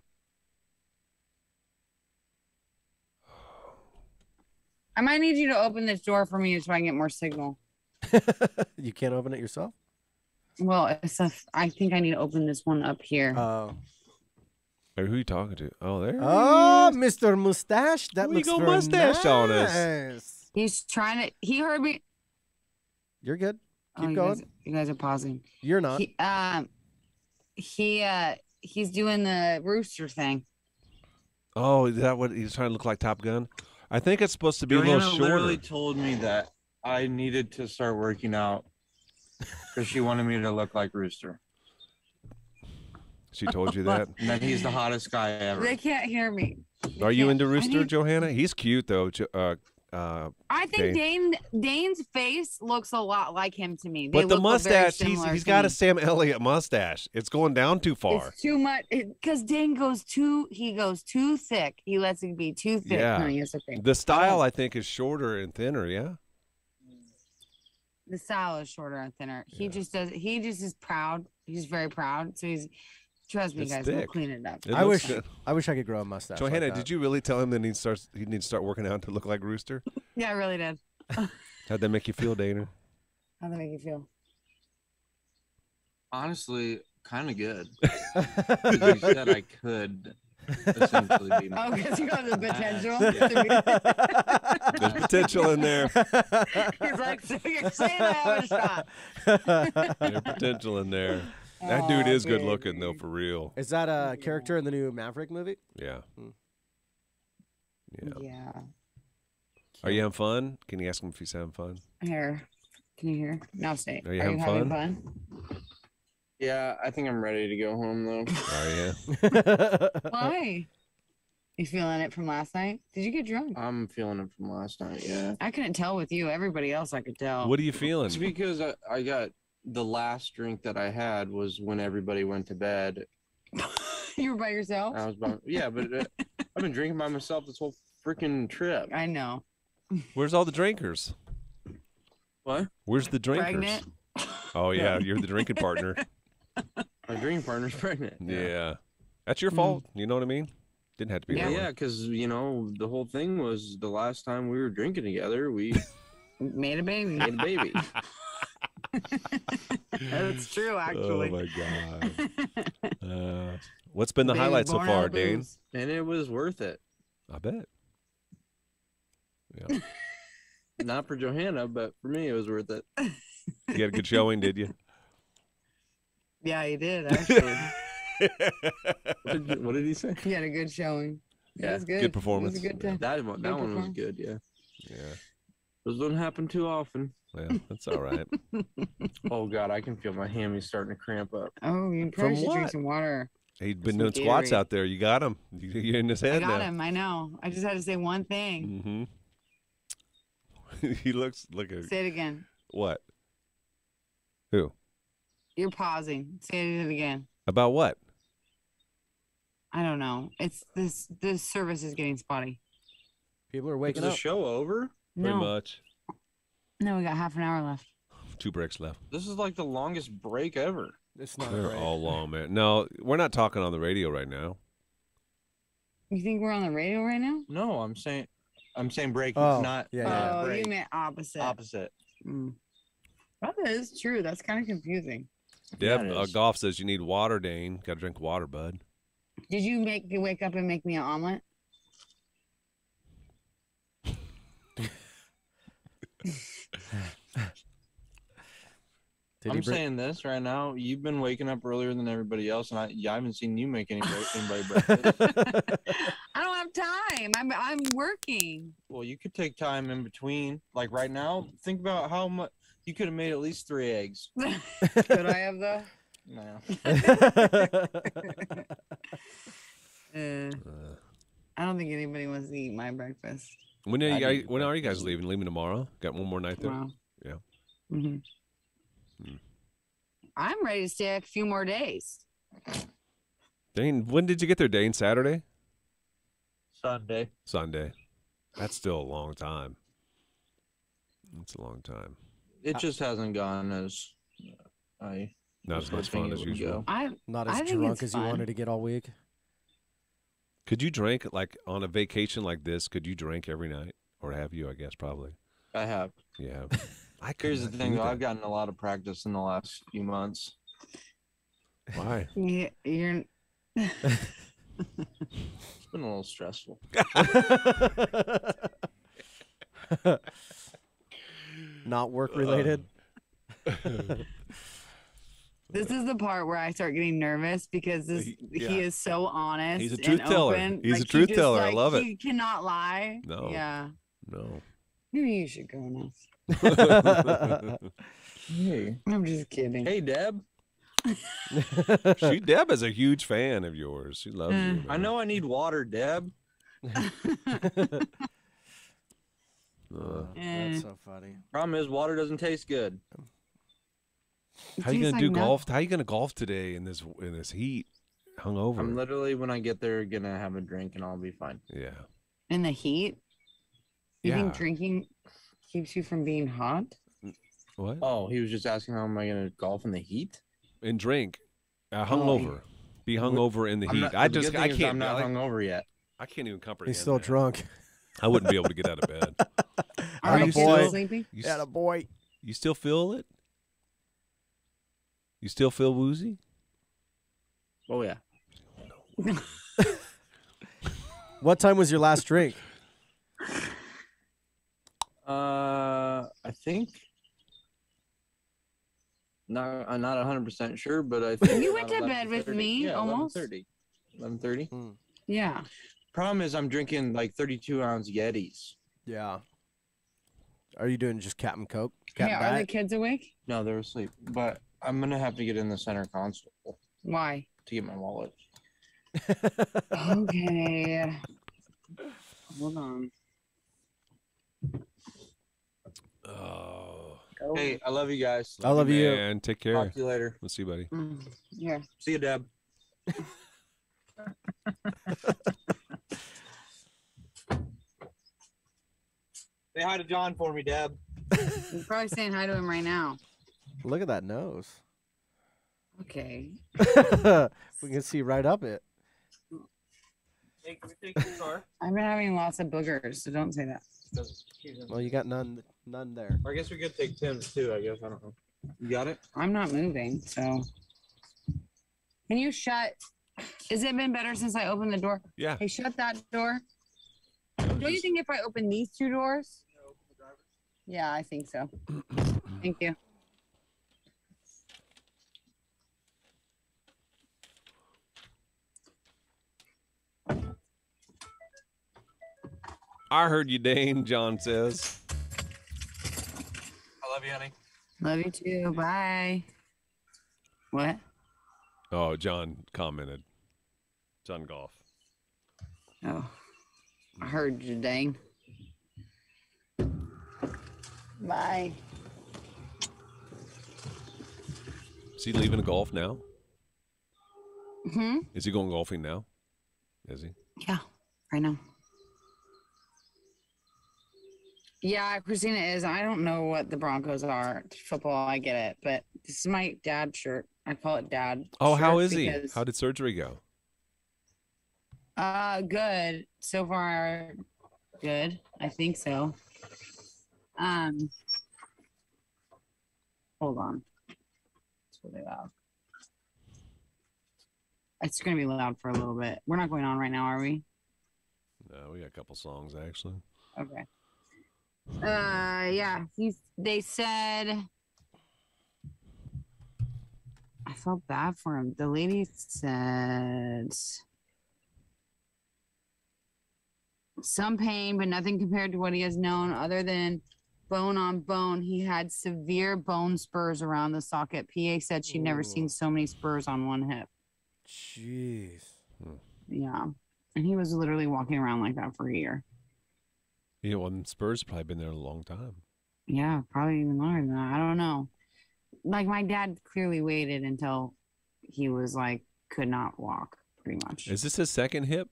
D: I might need you to open this door for me so I can get more signal.
C: you can't open it yourself.
D: Well, it's a, I think I need to open this one up here.
C: Oh.
B: Hey, who are you talking to? Oh, there.
C: Oh, Mr. Mustache. That
B: We
C: looks
B: go
C: very
B: mustache on us.
C: nice.
D: He's trying to. He heard me.
C: You're good.
D: Oh,
C: Keep
D: you
C: going.
D: Guys, you guys are pausing.
C: You're not.
D: He, um, he uh, he's doing the rooster thing.
B: Oh, is that what he's trying to look like Top Gun? I think it's supposed to be a
O: Johanna
B: little shorter.
O: literally told me that I needed to start working out because she wanted me to look like Rooster.
B: She told you that.
O: And that he's the hottest guy ever.
D: They can't hear me.
B: Are you into
D: I
B: Rooster,
D: need-
B: Johanna? He's cute though. Jo- Uh, uh,
D: I think
B: Dane.
D: Dane Dane's face looks a lot like him to me. They
B: But the
D: look very
B: mustache, he's
D: similar
B: he's
D: to
B: got
D: me.
B: a Sam Elliott mustache. It's going down too far.
D: It's too much because Dane goes too. He goes too thick. He lets it be too thick.
B: yeah.
D: No, yes, okay.
B: The style I think is shorter and thinner. Yeah.
D: The style is shorter and thinner. He just does. He just is proud. He's very proud. So he's. Trust me,
B: It's
D: guys. We'll clean it up.
B: It
C: I wish
B: good.
C: I wish I could grow a mustache. like
B: Johanna,
C: that.
B: did you really tell him that he starts he needs to start working out to look like Rooster?
D: Yeah, I really did.
B: How'd that make you feel, Dana?
D: How'd that make you feel?
O: Honestly, kind of good. you said I could essentially oh, be.
D: Oh, because you got the potential.
B: There's potential in there.
D: He's like, so you're saying I have a shot.
B: There's potential in there. That oh, dude
C: Aw,
B: is good looking though, for real.
C: Is that a character in the new Maverick movie?
B: Yeah. Hmm. Yeah.
D: Yeah.
B: Are you having fun? Can you ask him if he's having fun?
D: Here. Can you hear? Now stay.
B: Are you having fun?
D: fun?
O: Yeah, I think I'm ready to go home though.
B: Are you?
D: Why? You feeling it from last night? Did you get drunk?
O: I'm feeling it from last night. Yeah.
D: I couldn't tell with you. Everybody else I could tell.
B: What are you feeling?
O: It's because I, I got the last drink that I had was when everybody went to bed.
D: you were by yourself?
O: I was by, yeah, but uh, I've been drinking by myself this whole freaking trip.
D: I know.
B: Where's all the drinkers?
O: What?
B: Where's the drinkers?
D: Pregnant?
B: Oh yeah, you're the drinking partner.
O: My dream partner's pregnant.
B: Yeah. That's your fault. You know what I mean? Didn't have to be
O: Yeah, yeah, because you know the whole thing was the last time we were drinking together, we
D: Made a baby.
O: made a baby.
D: That's true, actually.
B: Oh my god. Uh, what's been the
O: Baby
B: highlight so far,
O: out
B: Dane?
O: and it was worth it.
B: I bet. Yeah.
O: Not for Johanna, but for me, it was worth it.
B: You had a good showing, did you?
D: Yeah, you did, actually.
O: What did, what did he say?
D: you had a good showing.
O: Yeah,
D: it was good.
B: good performance.
D: It was a good time.
O: That one, that
D: Good
O: one was good. Yeah,
B: Yeah.
O: those don't happen too often.
B: Yeah, that's all right.
O: Oh God, I can feel my hammies starting to cramp up.
D: Oh, you
B: From
D: probably should drink some water.
B: He's been
D: Some
B: doing squats out there. You got him. You- You're in his
D: I got
B: now.
D: him. I know. I just had to say one thing.
B: Mm-hmm. he looks look at
D: Say it again.
B: what? Who?
D: You're pausing. Say it again.
B: About what?
D: I don't know. It's this. This service is getting spotty.
C: People are waking
O: Is
C: waking
O: the show over?
B: Pretty
D: No.
B: much.
D: No, we got half an hour left.
B: Two breaks left.
O: This is like the longest break ever.
C: It's not
B: They're
C: great.
B: all long, man. No, we're not talking on the radio right now.
D: You think we're on the radio right now?
O: No, I'm saying, I'm saying break,
C: Oh,
O: not
C: yeah, yeah.
D: oh,
O: break.
D: you meant opposite.
O: opposite.
D: Mm. That is true. That's kind of confusing.
B: Deb uh,
O: is.
B: Golf says you need water, Dane. Got to drink water, bud.
D: Did you make you wake up and make me an omelet?
O: I'm
C: he bring-
O: saying this right now. You've been waking up earlier than everybody else, and I, yeah, I haven't seen you make any break, anybody breakfast.
D: I don't have time. I'm I'm working.
O: well, you could take time in between. Like right now, think about how much you could have made at least three eggs.
D: Could I have though?
O: No.
D: Uh, I don't think anybody wants to eat my breakfast
B: When are you
O: I
B: guys,
O: need
B: when are you guys leaving? Leaving tomorrow? Got one more night there.
D: tomorrow.
B: Yeah.
D: hmm I'm ready to stay a few more days.
B: Dane, when did you get there, Dane? Saturday?
O: Sunday.
B: Sunday. That's still a long time. That's a long time.
O: It uh, just hasn't gone as uh, I
B: Not as much fun as usual.
D: I
C: Not as
D: think
C: drunk
D: it's
C: as you
D: fun.
C: wanted to get all week.
B: Could you drink like on a vacation like this? Could you drink every night, or have you? I guess probably.
O: I have.
B: Yeah. I
O: Here's the thing, though.
B: That.
O: I've gotten a lot of practice in the last few months.
B: Why?
D: Yeah, you're.
O: It's been a little stressful.
C: Not work related.
D: This is the part where I start getting nervous because this,
B: He-
D: he, is so honest.
B: He's a
D: and
B: truth teller.
D: open.
B: He's a
D: Like, he
B: truth
D: just,
B: teller. I love it.
D: He cannot lie.
B: No.
D: Yeah.
B: No.
D: Maybe you should go now.
O: Hey.
D: I'm just kidding.
O: Hey, Deb.
B: she Deb is a huge fan of yours. She loves you. Uh.
O: I know I need water, Deb.
B: Uh,
C: That's so funny.
O: Problem is, water doesn't taste good.
B: how you gonna do
D: like no-
B: golf? How you gonna golf today in this in this heat? Hungover.
O: I'm literally when I get there gonna have a drink and I'll be fine.
B: yeah.
D: In the heat? You think
B: Yeah.
D: drinking keeps you from being hot?
B: What?
O: Oh, he was just asking how am I gonna golf in the heat?
B: And drink. Uh,
O: Oh,
B: hungover. Be hungover in the
O: I'm
B: heat.
O: not-
B: I just I can't.
O: I'm not
B: like-
O: hungover yet.
B: I can't even comprehend.
C: He's still
B: that.
C: drunk.
B: I wouldn't be able to get out of bed.
D: Are
B: Are
D: you
B: you
D: still
B: still-
D: sleepy?
B: You,
C: Yeah,
B: s-
C: a boy.
B: you still feel it? You still feel woozy?
O: Oh yeah.
C: What time was your last drink?
O: Uh, I think. Not, I'm not 100 percent sure, but I think
D: You went to bed with
O: 11:30.
D: me,
O: yeah,
D: almost.
O: 11:30. 11:30.
D: Yeah.
O: Problem is, I'm drinking like 32 ounce Yetis.
C: Yeah. Are you doing just Captain Coke?
D: Hey,
C: Captain
D: are the kids awake?
O: No, they're asleep. But I'm gonna have to get in the center console
D: Why?
O: to get my wallet.
D: Okay. Hold on.
B: Oh.
O: Hey, I love you guys.
C: I love you.
B: Man, take care.
O: Talk to you later.
B: We'll see you, buddy.
D: Mm, Here.
O: See you, Deb. Say hi to John for me, Deb.
D: You're probably saying hi to him right now.
C: Look at that nose.
D: Okay.
C: we can see right up it.
O: Hey, can we take your car?
D: I've been having lots of boogers, so don't say that.
C: Well, you got none, none there.
O: I guess we could take Tim's too. I guess I don't know. You got it?
D: I'm not moving, so. Can you shut? Has it been better since I opened the door?
B: Yeah.
D: Hey, shut that door. Don't you think if I open these two doors? Yeah, I think so. Thank you.
B: I heard you, Dane. John says.
O: I love you, honey.
D: Love you too. Bye. What?
B: Oh, John commented. John Golf.
D: Oh, I heard you, Dane. Bye.
B: Is he leaving golf now?
D: Hmm.
B: Is he going golfing now? Is he?
D: Yeah, right now. Yeah, Christina is. I don't know what the Broncos are. Football, I get it, but this is my dad shirt. I call it dad.
B: Oh, how is he? How did surgery go?
D: Uh, good. So far, good. I think so. Um, hold on. It's really loud. It's gonna be loud for a little bit. We're not going on right now, are we?
B: No, we got a couple songs actually.
D: Okay. Uh, yeah. He's. They said. I felt bad for him. The lady said some pain, but nothing compared to what he has known other than bone on bone. He had severe bone spurs around the socket. PA said she'd never seen so many spurs on one hip.
C: Jeez. Hmm.
D: Yeah. And he was literally walking around like that for a year.
B: Yeah, well, and Spurs probably been there a long time.
D: Yeah, probably even longer than that. I don't know. Like my dad clearly waited until he was like could not walk, pretty much.
B: Is this his second hip?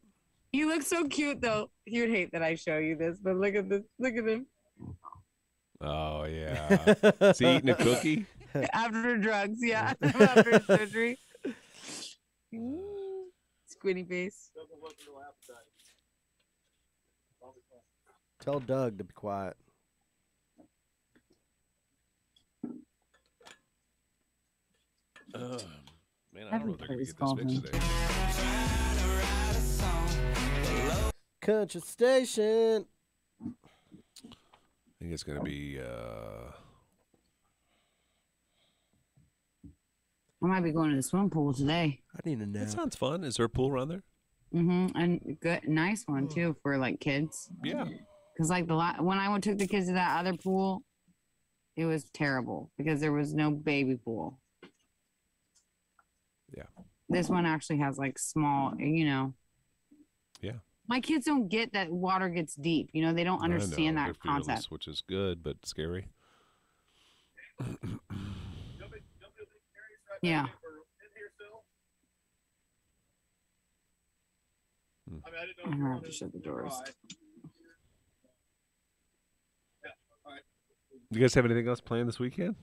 D: He looks so cute though. He would hate that I show you this, but look at this. Look at him.
B: Oh yeah. Is he eating a cookie?
D: after drugs, yeah. after surgery. Squinty face.
C: Tell Doug to be quiet.
B: Ugh, man, I don't know if they're gonna get this fixed today.
C: Country station.
B: I think it's gonna be. uh
D: I might be going to the swim pool today.
C: I need a nap.
B: That sounds fun. Is there a pool around there?
D: Mm-hmm. And good, nice one too for like kids.
B: Yeah.
D: Cause like the la- when I went took the kids to that other pool, it was terrible because there was no baby pool.
B: Yeah.
D: This one actually has like small, you know.
B: Yeah.
D: My kids don't get that water gets deep. You know, they don't understand
B: know,
D: that
B: fearless,
D: concept.
B: which is good but scary.
D: Yeah. Hmm. I'm gonna have to shut the doors.
B: You guys have anything else planned this weekend?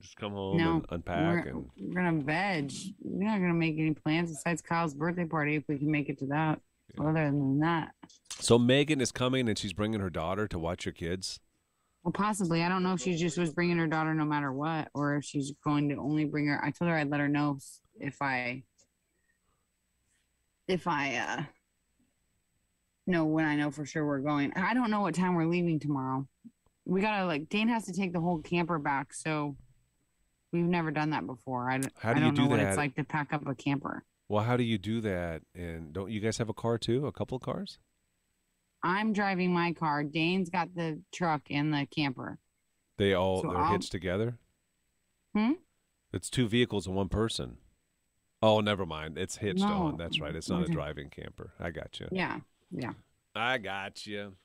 B: Just come home
D: No,
B: and unpack
D: we're,
B: and
D: we're gonna veg. We're not gonna make any plans besides Kyle's birthday party if we can make it to that. Other than that,
B: so Megan is coming and she's bringing her daughter to watch your kids.
D: well, possibly. I don't know if she just was bringing her daughter no matter what, or if she's going to only bring her. I told her I'd let her know if I, if I, uh, know when I know for sure we're going. I don't know what time we're leaving tomorrow. We gotta like Dane has to take the whole camper back, so we've never done that before. I,
B: How
D: I
B: don't you
D: don't know
B: do
D: what it's like to pack up a camper.
B: Well, how do you do that? And don't you guys have a car too? A couple of cars?
D: I'm driving my car. Dane's got the truck and the camper.
B: They all
D: So
B: they're
D: I'll-
B: hitched together.
D: Hmm?
B: It's two vehicles and one person. Oh, never mind. It's hitched
D: No.
B: on. That's right. It's not a
D: Okay.
B: driving camper. I got you.
D: Yeah, yeah.
B: I got you.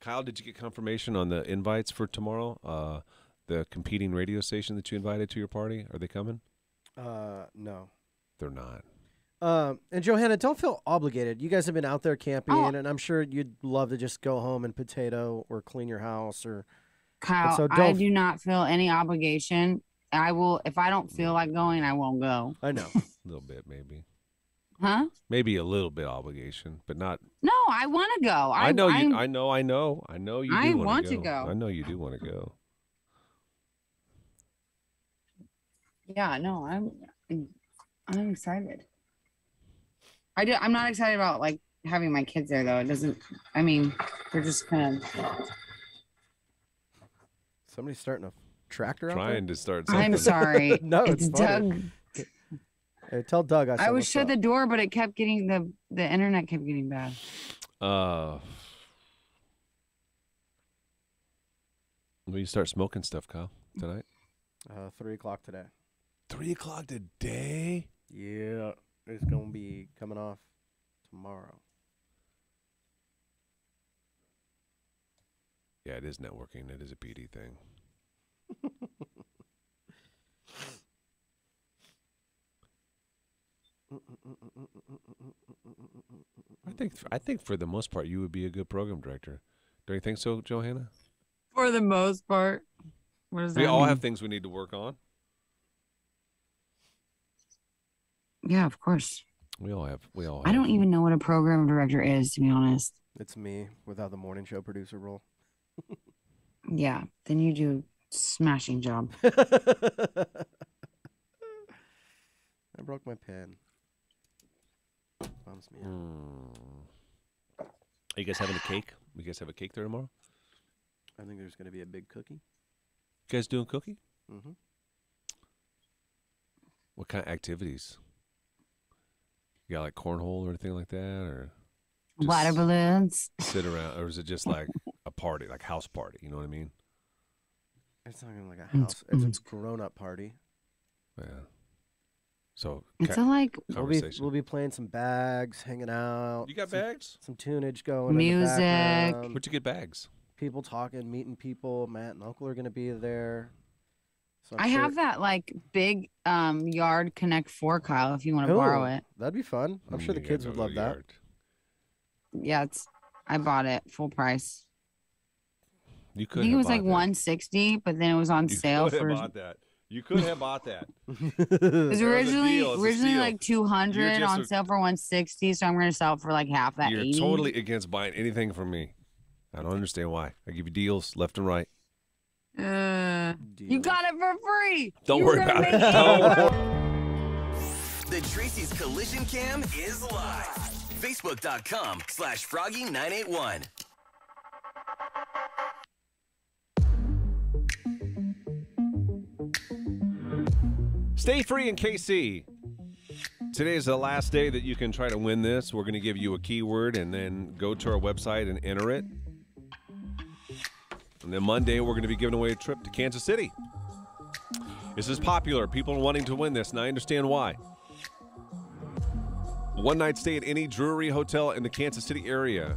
B: Kyle, did you get confirmation on the invites for tomorrow? Uh, the competing radio station that you invited to your party. Are they coming?
C: Uh, no.
B: They're not.
C: Um, and Johanna, don't feel obligated. You guys have been out there camping,
D: Oh.
C: and I'm sure you'd love to just go home and potato or clean your house or. but
D: Kyle,
C: so
D: I
C: don't-
D: feel any obligation. I will if I don't feel like going, I won't go.
C: I know.
B: A little bit, maybe.
D: Huh?
B: Maybe a little bit obligation, but not.
D: No, I want to go.
B: I,
D: I,
B: know you.
D: I'm-
B: I know. I know. I know you. Do
D: I
B: wanna
D: want to go.
B: I know you do want to go.
D: Yeah, no, I'm I'm excited. I do I'm not excited about like having my kids there though. It doesn't I mean, they're just kind of
C: Somebody's starting a tractor out
B: Trying to start. Something.
D: I'm sorry.
C: no,
D: it's,
C: it's.
D: Doug.
C: Hey, tell Doug I,
D: I was shut
C: up.
D: the door, but it kept getting the the internet kept getting bad.
B: Uh, will you start smoking stuff, Kyle, tonight?
C: Uh, three o'clock today.
B: Three o'clock today.
C: Yeah, it's gonna be coming off tomorrow.
B: Yeah, it is networking. It is a PD thing. I think. I think for the most part, you would be a good program director. Don't you think so, Johanna?
D: For the most part. What does that
B: We all
D: mean?
B: have things we need to work on.
D: Yeah, of course.
B: We all have. We all. Have.
D: I don't even know what a program director is, to be honest.
C: It's me without the morning show producer role.
D: Yeah, then you do a smashing job.
C: I broke my pen. Bums me out.
B: Hmm. Are you guys having a cake? You guys have a cake there tomorrow?
C: I think there's gonna be a big cookie.
B: You guys doing cookie?
C: Mm-hmm.
B: What kind of activities? You got like cornhole or anything like that, or
D: Water balloons.
B: sit around, or is it just like a party, like house party? You know what I mean?
C: It's not gonna like a
D: Mm,
C: house. It's a grown-up party.
B: Yeah. So
D: It's
B: ca-
D: a like
C: We'll be we'll be playing some bags, hanging out.
B: You got
C: some-
B: bags?
C: Some tunage going. in the
D: Music.
C: background,
B: Where'd you get bags?
C: People talking, meeting people. Matt and Uncle are gonna be there. So I'm
D: I
C: sure-
D: have that like big um yard connect four Kyle if you want to borrow it.
C: That'd be fun. I'm sure the kids would love
B: the
C: that.
D: Yeah, it's I bought it full price.
B: You could.
D: I
B: could
D: think it was like
B: that.
D: 160, but then it was on
B: You
D: sale
B: could
D: for.
B: have bought that. You could have bought that.
D: It was originally
B: deal, it's a
D: originally like 200 on
B: a-
D: sale for 160, so I'm gonna sell it for like half that
B: You're
D: 80.
B: totally against buying anything from me. I don't understand why. I give you deals left and right.
D: Uh, you got it for free.
B: Don't
D: You
B: worry about
D: make
B: it.
A: The Tracy's Collision Cam is live. Facebook.com slash Froggy981.
B: Stay free in KC. Today is the last day that you can try to win this. We're going to give you a keyword and then go to our website and enter it. And then Monday, we're going to be giving away a trip to Kansas City. This is popular. People are wanting to win this, and I understand why. One night stay at any Drury Hotel in the Kansas City area.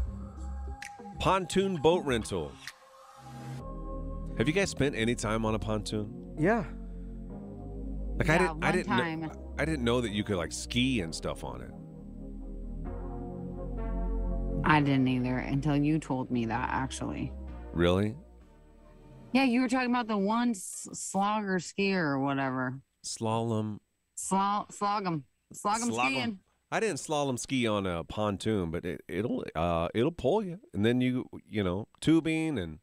B: Pontoon boat rental. Have you guys spent any time on a pontoon?
C: Yeah.
B: Like I didn't, I didn't,
D: time.
B: Know, I didn't know that you could like ski and stuff on it.
D: I didn't either until you told me that actually.
B: Really?
D: Yeah, you were talking about the one s- slogger skier or whatever.
B: Slalom.
D: Slog, slog 'em. Slog 'em
B: Slalom.
D: skiing.
B: I didn't slalom ski on a pontoon, but it, it'll uh it'll pull you, and then you you know tubing and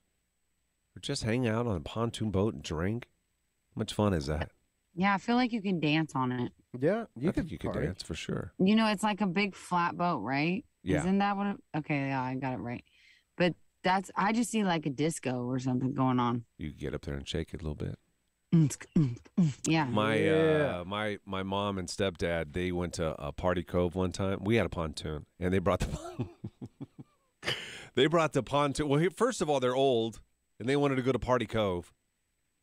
B: or just hang out on a pontoon boat and drink. How much fun is that?
D: Yeah, I feel like you can dance on it.
C: Yeah,
B: I think you could dance for sure.
D: You know, it's like a big flat boat, right?
B: Yeah.
D: Isn't that what? It, okay, yeah, I got it right. But that's I just see like a disco or something going on.
B: You get up there and shake it a little bit.
D: Yeah.
B: My uh, my my mom and stepdad they went to a party cove one time. We had a pontoon, and they brought the they brought the pontoon. Well, first of all, they're old, and they wanted to go to Party Cove,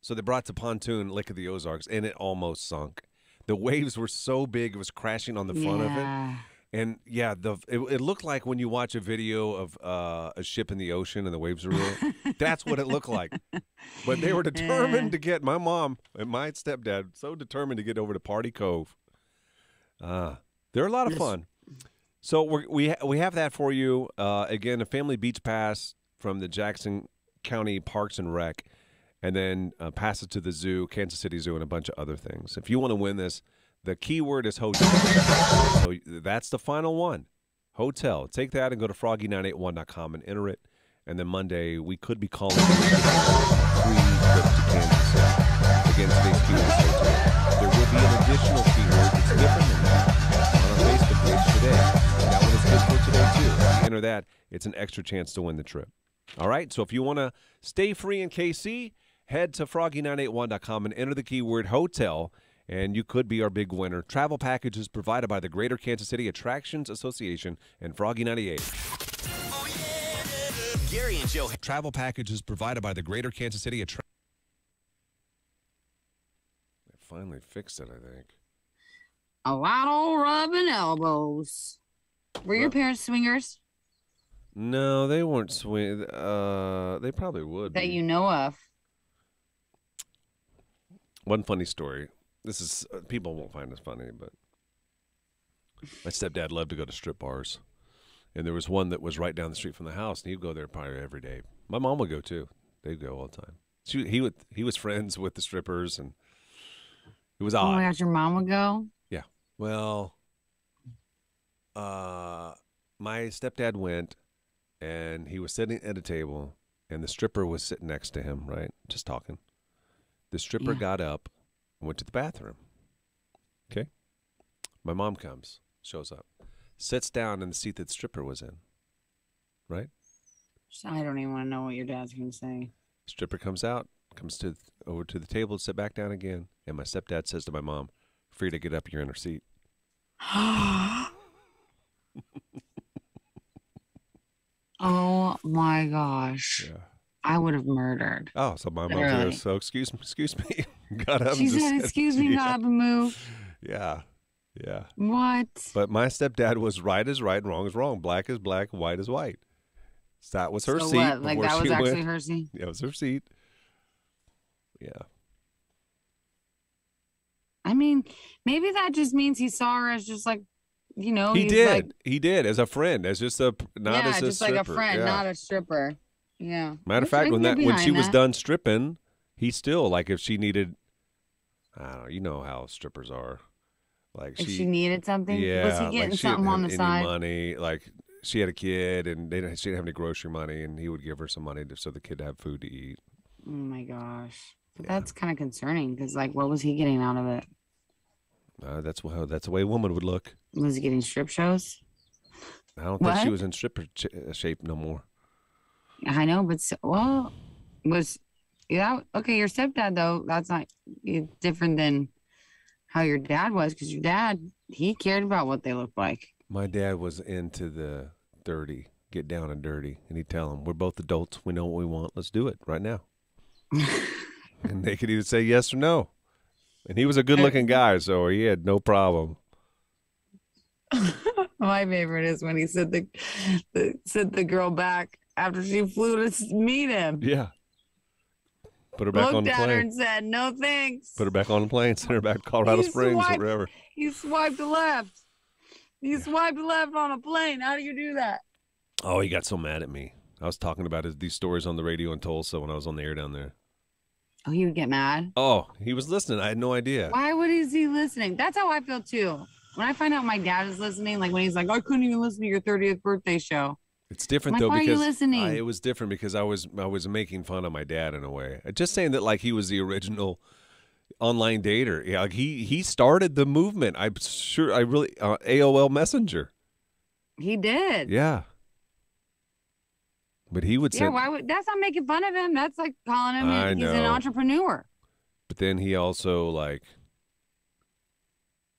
B: so they brought the pontoon Lake of the Ozarks, and it almost sunk. The waves were so big; it was crashing on the front of it. And yeah, the it, it looked like when you watch a video of uh, a ship in the ocean and the waves are real. that's what it looked like. But they were determined
D: Yeah.
B: to get my mom and my stepdad so determined to get over to Party Cove. Uh, they're a lot of
D: Yes.
B: fun. So we're, we ha- we have that for you. Uh, again, a family beach pass from the Jackson County Parks and Rec, and then uh, passes to the zoo, Kansas City Zoo, and a bunch of other things. If you want to win this, the keyword is hotel. so that's the final one, hotel. Take that and go to froggy981.com and enter it. And then Monday we could be calling you to give free trip to Kansas City. Again, today's keyword is hotel. There will be an additional keyword that's different than that on our Facebook page today. That one is good for today too. If you enter that, it's an extra chance to win the trip. All right. So if you want to stay free in KC, head to froggy981.com and enter the keyword hotel, and you could be our big winner. Travel packages provided by the Greater Kansas City Attractions Association and Froggy 98.
A: Gary and Joe.
B: Travel packages provided by the Greater Kansas City Attra- They finally fixed it, I think.
D: A lot of rubbing elbows. Were your parents swingers
B: No, they weren't swing. Uh, they probably would.
D: that
B: be.
D: you know of?
B: One funny story. This is uh, people won't find this funny, but my stepdad loved to go to strip bars, and there was one that was right down the street from the house, and he'd go there probably every day. My mom would go too. They'd go all the time. She, he would he was friends with the strippers, and it was odd.
D: Oh my gosh, your mom would go.
B: Yeah. Well, uh, my stepdad went, and he was sitting at a table, and the stripper was sitting next to him, right, just talking. The stripper
D: Yeah.
B: got up and went to the bathroom. Okay. My mom comes, shows up, sits down in the seat that the stripper was in. Right.
D: I don't even want to know what your dad's gonna say.
B: Stripper comes out, comes to over to the table, sit back down again, and my stepdad says to my mom, "Free to get up, you're in her seat."
D: oh my gosh. I would have murdered.
B: Oh, so my mom
D: Literally.
B: goes, so excuse me, excuse me, up.
D: She said, "Excuse me,
B: yeah,
D: move."
B: Yeah, yeah.
D: What?
B: But my stepdad was right is right, wrong is wrong, black is black, white is white. So that was her
D: So
B: seat.
D: what, like, that was actually
B: went.
D: her seat?
B: Yeah, it was her seat. Yeah.
D: I mean, maybe that just means he saw her as just like, you know,
B: he did.
D: Like,
B: he did as a friend, as just a not
D: yeah,
B: as a
D: just like a
B: stripper.
D: friend,
B: yeah.
D: not a stripper. Yeah.
B: Matter of fact, when that when she
D: behind
B: was done stripping, he still like if she needed, I don't know, you know how strippers are. Like she,
D: she needed something? Yeah, Was he
B: yeah,
D: getting
B: like
D: something on the side?
B: money. Like she had a kid, and they didn't, she didn't have any grocery money, and he would give her some money to, so the kid had food to eat.
D: Oh my gosh. But That's kind of concerning because, like, what was he getting out of it?
B: Uh, that's how that's the way a woman would look.
D: Was he getting strip shows?
B: I don't think she was in stripper ch- uh, shape no more.
D: I know, but so, well, was yeah okay? Your stepdad though, that's not it's different than how your dad was because your dad he cared about what they looked like.
B: My dad was into the dirty, get down and dirty, and he'd tell them, "We're both adults. We know what we want. Let's do it right now." and they could either say yes or no. And he was a good-looking guy, so he had no problem.
D: My favorite is when he sent the, the sent the girl back after she flew to meet him.
B: Yeah. Put her back on
D: Looked
B: the
D: at her
B: plane.
D: and said, "No thanks."
B: Put her back on the plane. Send her back to Colorado
D: He
B: Springs or wherever.
D: He swiped left. He swiped left on a plane. How do you do that?
B: Oh, he got so mad at me. I was talking about his, these stories on the radio in Tulsa when I was on the air down there.
D: Oh, he would get mad.
B: Oh, he was listening. I had no idea.
D: Why would is he listening? That's how I feel too. When I find out my dad is listening, like when he's like, I couldn't even listen to your 30th birthday show.
B: It's different
D: Like,
B: though
D: why are you
B: because
D: listening?
B: I, it was different because I was I was making fun of my dad in a way. Just saying that like he was the original online dater. Yeah, like he he started the movement. I'm sure I really uh, AOL Messenger.
D: He did.
B: Yeah. But he would
D: Yeah,
B: say
D: why would that's not making fun of him. That's like calling him
B: I
D: he's an entrepreneur.
B: But then he also like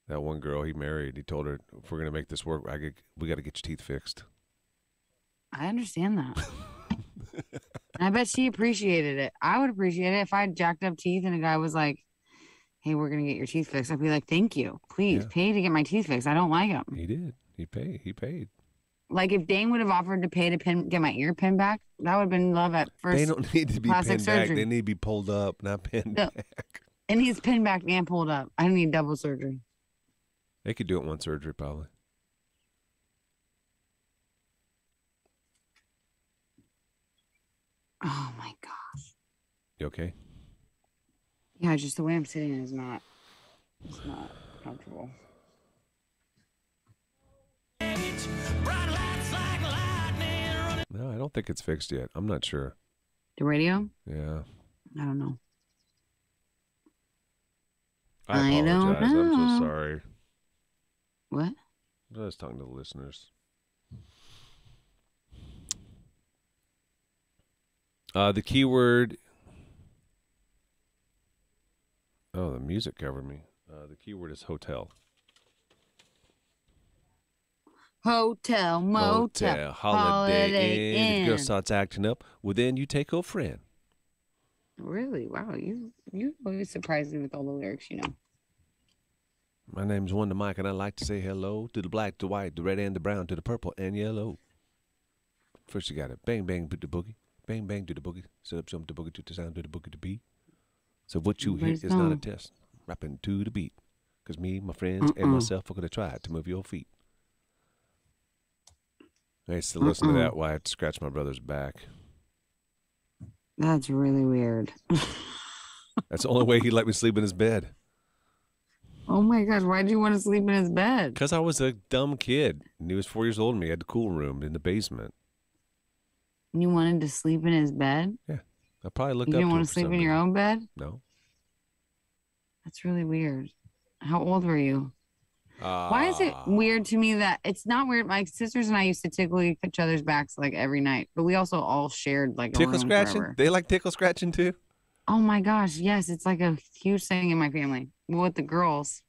B: that one girl he married. He told her, "If we're gonna make this work, I get, we got to get your teeth fixed."
D: I understand that. I bet she appreciated it. I would appreciate it if I had jacked up teeth and a guy was like, Hey, we're gonna get your teeth fixed. I'd be like, Thank you. Please
B: Yeah.
D: pay to get my teeth fixed. I don't like them.
B: He did. He paid. He paid.
D: Like if Dane would have offered to pay to pin get my ear pinned back, that would have been love at first.
B: they don't need to be
D: plastic
B: pinned back.
D: surgery.
B: They need to be pulled up, not pinned
D: No.
B: back.
D: And he's pinned back and pulled up. I need double surgery.
B: They could do it one surgery probably.
D: Oh my gosh.
B: You okay?
D: Yeah, just the way I'm sitting is not it's not comfortable.
B: No, I don't think it's fixed yet. I'm not sure.
D: The radio?
B: Yeah.
D: I don't know.
B: I
D: I don't
B: apologize. I'm so sorry.
D: What?
B: I was talking to the listeners. Uh, the keyword. Oh, the music covered me. Uh, the keyword is hotel.
D: Hotel, motel,
B: holiday, Inn. If the girl starts acting up, well, then you take her friend.
D: Really? Wow, you you always surprise me with all the lyrics you know.
B: My name's Wonder Mike, and I like to say hello to the black, the white, the red, and the brown, to the purple and yellow. First, you got to bang, bang, do the boogie. Bang, bang, do the boogie. Set up some to boogie to the sound, to the boogie to beat. So what you hear is not a test. Rapping to the beat. Because me, my friends, and
D: Mm-mm.
B: myself are going to try to move your feet. I used to listen to
D: Mm-mm.
B: that while I had to scratch my brother's back.
D: That's really weird.
B: That's the only way he let me sleep in his bed.
D: Oh my gosh, why do you want to sleep in his bed?
B: Because I was a dumb kid. And he was four years old and he had the cool room in the basement.
D: You wanted to sleep in his bed?
B: Yeah. I probably looked
D: You
B: up
D: didn't want to sleep in your own bed?
B: No.
D: That's really weird. How old were you? Why is it
B: Ah.
D: weird to me that it's not weird? My sisters and I used to tickle each other's backs like every night, but we also all shared like a
B: Tickle
D: room
B: scratching?
D: forever.
B: They like tickle scratching too?
D: Oh my gosh, yes, it's like a huge thing in my family with the girls.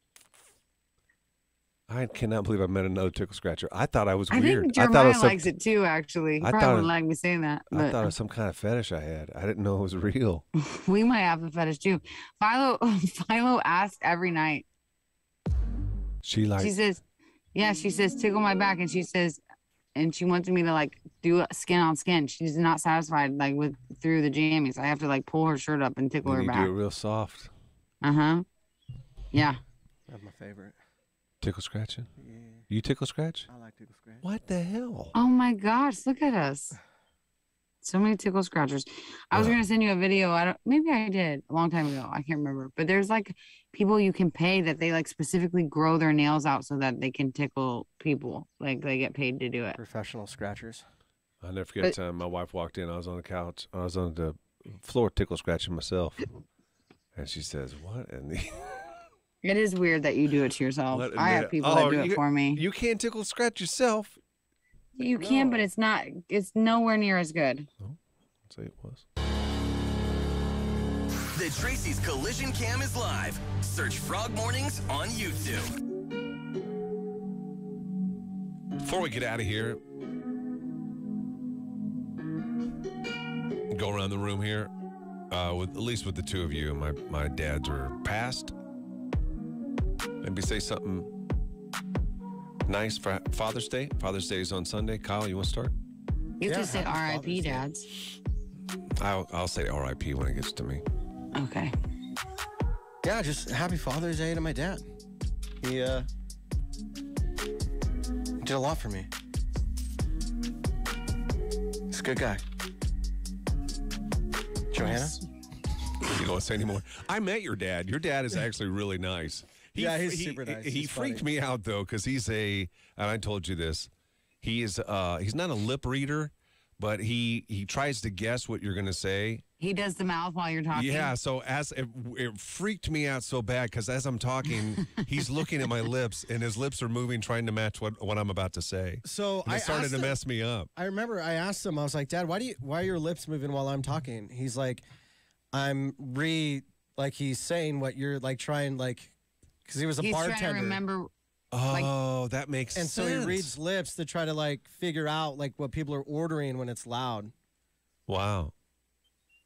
B: I cannot believe I met another tickle scratcher. I thought I was
D: I
B: weird.
D: think
B: I thought it
D: Jeremiah
B: was some,
D: likes it too. Actually, he
B: I
D: probably
B: thought
D: wouldn't
B: it-
D: like me saying that,
B: I thought it was some kind of fetish I had. I didn't know it was real.
D: we might have a fetish too. Philo, Philo asks every night.
B: She like
D: she says, "Yeah." She says, "Tickle my back," and she says, and she wants me to like do a skin on skin. She's not satisfied like with through the jammies. I have to like pull her shirt up and tickle
B: you
D: her
B: need
D: back.
B: do it real soft.
D: Uh huh. Yeah.
C: That's my favorite.
B: Tickle scratching? You tickle scratch?
C: I like tickle scratch.
B: What the hell?
D: Oh my gosh! Look at us. So many tickle scratchers. I was
B: Yeah.
D: gonna send you a video. I don't. Maybe I did a long time ago. I can't remember. But there's like people you can pay that they like specifically grow their nails out so that they can tickle people. Like they get paid to do it.
C: Professional scratchers.
B: I'll never forget the time my wife walked in. I was on the couch. I was on the floor tickle scratching myself. And she says, What? And the,
D: It is weird that you do it to yourself.
B: What
D: I have people
B: Oh,
D: that do it
B: you-
D: for me.
B: you can't tickle scratch yourself.
D: You can, but it's not. It's nowhere near as good.
B: I'd say it was.
A: The Tracy's Collision Cam is live. Search Frog Mornings on YouTube.
B: Before we get out of here, go around the room here. Uh, with at least with the two of you, my my dads are passed. Maybe say something nice for Father's Day. Father's Day is on Sunday. Kyle, you want to start?
D: You
C: Yeah,
D: can say R.I.P. Dads.
B: I'll I'll say R.I.P. when it gets to me.
D: Okay.
C: Yeah, just happy Father's Day to my dad. He uh did a lot for me. He's a good guy. Johanna?
B: You don't want to say anymore. I met your dad. Your dad is actually really nice.
C: Yeah, he's
B: he-
C: super nice.
B: He,
C: He's
B: freaked
C: funny.
B: me out though because he's a. And I told you this. He is. uh He's not a lip reader, but he he tries to guess what you're going to say.
D: He does the mouth while you're talking.
B: Yeah. So as it, it freaked me out so bad because as I'm talking, he's looking at my lips and his lips are moving, trying to match what what I'm about to say.
C: So
B: And
C: I
B: started to
C: him-
B: mess me up.
C: I remember I asked him, I was like, Dad, why do you why are your lips moving while I'm talking? He's like, I'm re like he's saying what you're like trying like because he was a
D: He's
C: bartender.
D: trying to remember.
B: Oh, that makes sense.
C: and
B: sense.
C: so he reads lips to try to like figure out like what people are ordering when it's loud.
B: Wow.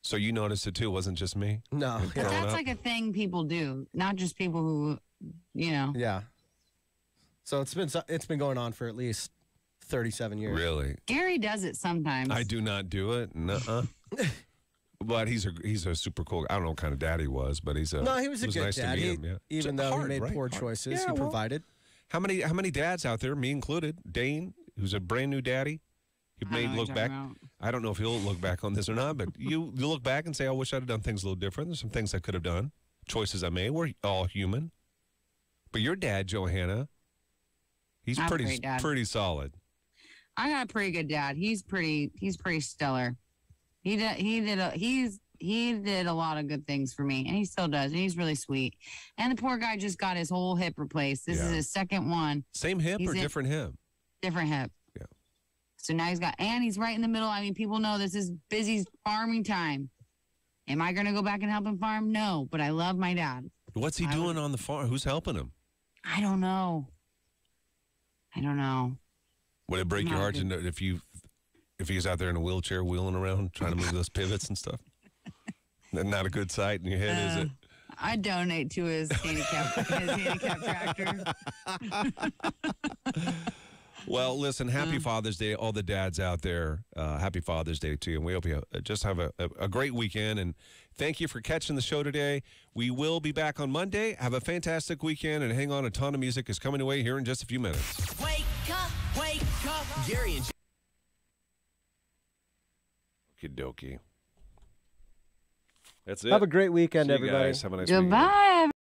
B: So you noticed it too? Wasn't just me.
C: No,
D: But
B: Growing
D: that's
B: up?
D: like a thing people do, not just people who, you know.
C: Yeah. So it's been it's been going on for at least thirty seven years.
B: Really?
D: Gary does it sometimes.
B: I do not do it. Nuh-uh. but he's a he's a super cool. I don't know what kind of dad he was, but he's a.
C: No, he was a
B: it
C: good
B: nice
C: dad.
B: To meet
C: He-
B: him, yeah.
C: even
B: It's
C: though he made
B: right?
C: poor
B: Hard.
C: choices,
B: Yeah,
C: he
B: well,
C: provided.
B: How many how many dads out there, me included? Dane, who's a brand new daddy. He
D: I
B: may look back.
D: talking
B: I don't know if he'll look back on this or not, but you you look back and say, "I wish I'd have done things a little different." There's some things I could have done, choices I made. We're all human. But your dad, Johanna, he's
D: I have a
B: pretty pretty solid.
D: I got a pretty good dad. He's pretty. He's pretty stellar. He did. He did. A, he's he did a lot of good things for me, and he still does. And he's really sweet. And the poor guy just got his whole hip replaced. This is his second one.
B: Same hip
D: He's
B: or
D: in-
B: different hip?
D: Different hip.
B: Yeah.
D: So now he's got, and he's right in the middle. I mean, people know this is busy farming time. Am I going to go back and help him farm? No, but I love my dad.
B: What's he
D: I
B: doing on the farm? Who's helping him?
D: I don't know. I don't know.
B: Would it break your heart to know if you if he was out there in a wheelchair wheeling around trying to move those pivots and stuff? N- Not a good sight in your head, is it?
D: I donate to his handicap his handicap tractor.
B: Well, listen, happy
D: Mm.
B: Father's Day, all the dads out there. Uh, happy Father's Day to you. And we hope you uh, just have a, a, a great weekend. And thank you for catching the show today. We will be back on Monday. Have a fantastic weekend. And hang on, a ton of music is coming away here in just a few minutes.
A: Wake up, wake up. Gary and
B: Okie dokie. That's it.
C: Have a great weekend,
B: See you
C: everybody.
B: guys. Have a nice weekend.
D: Goodbye.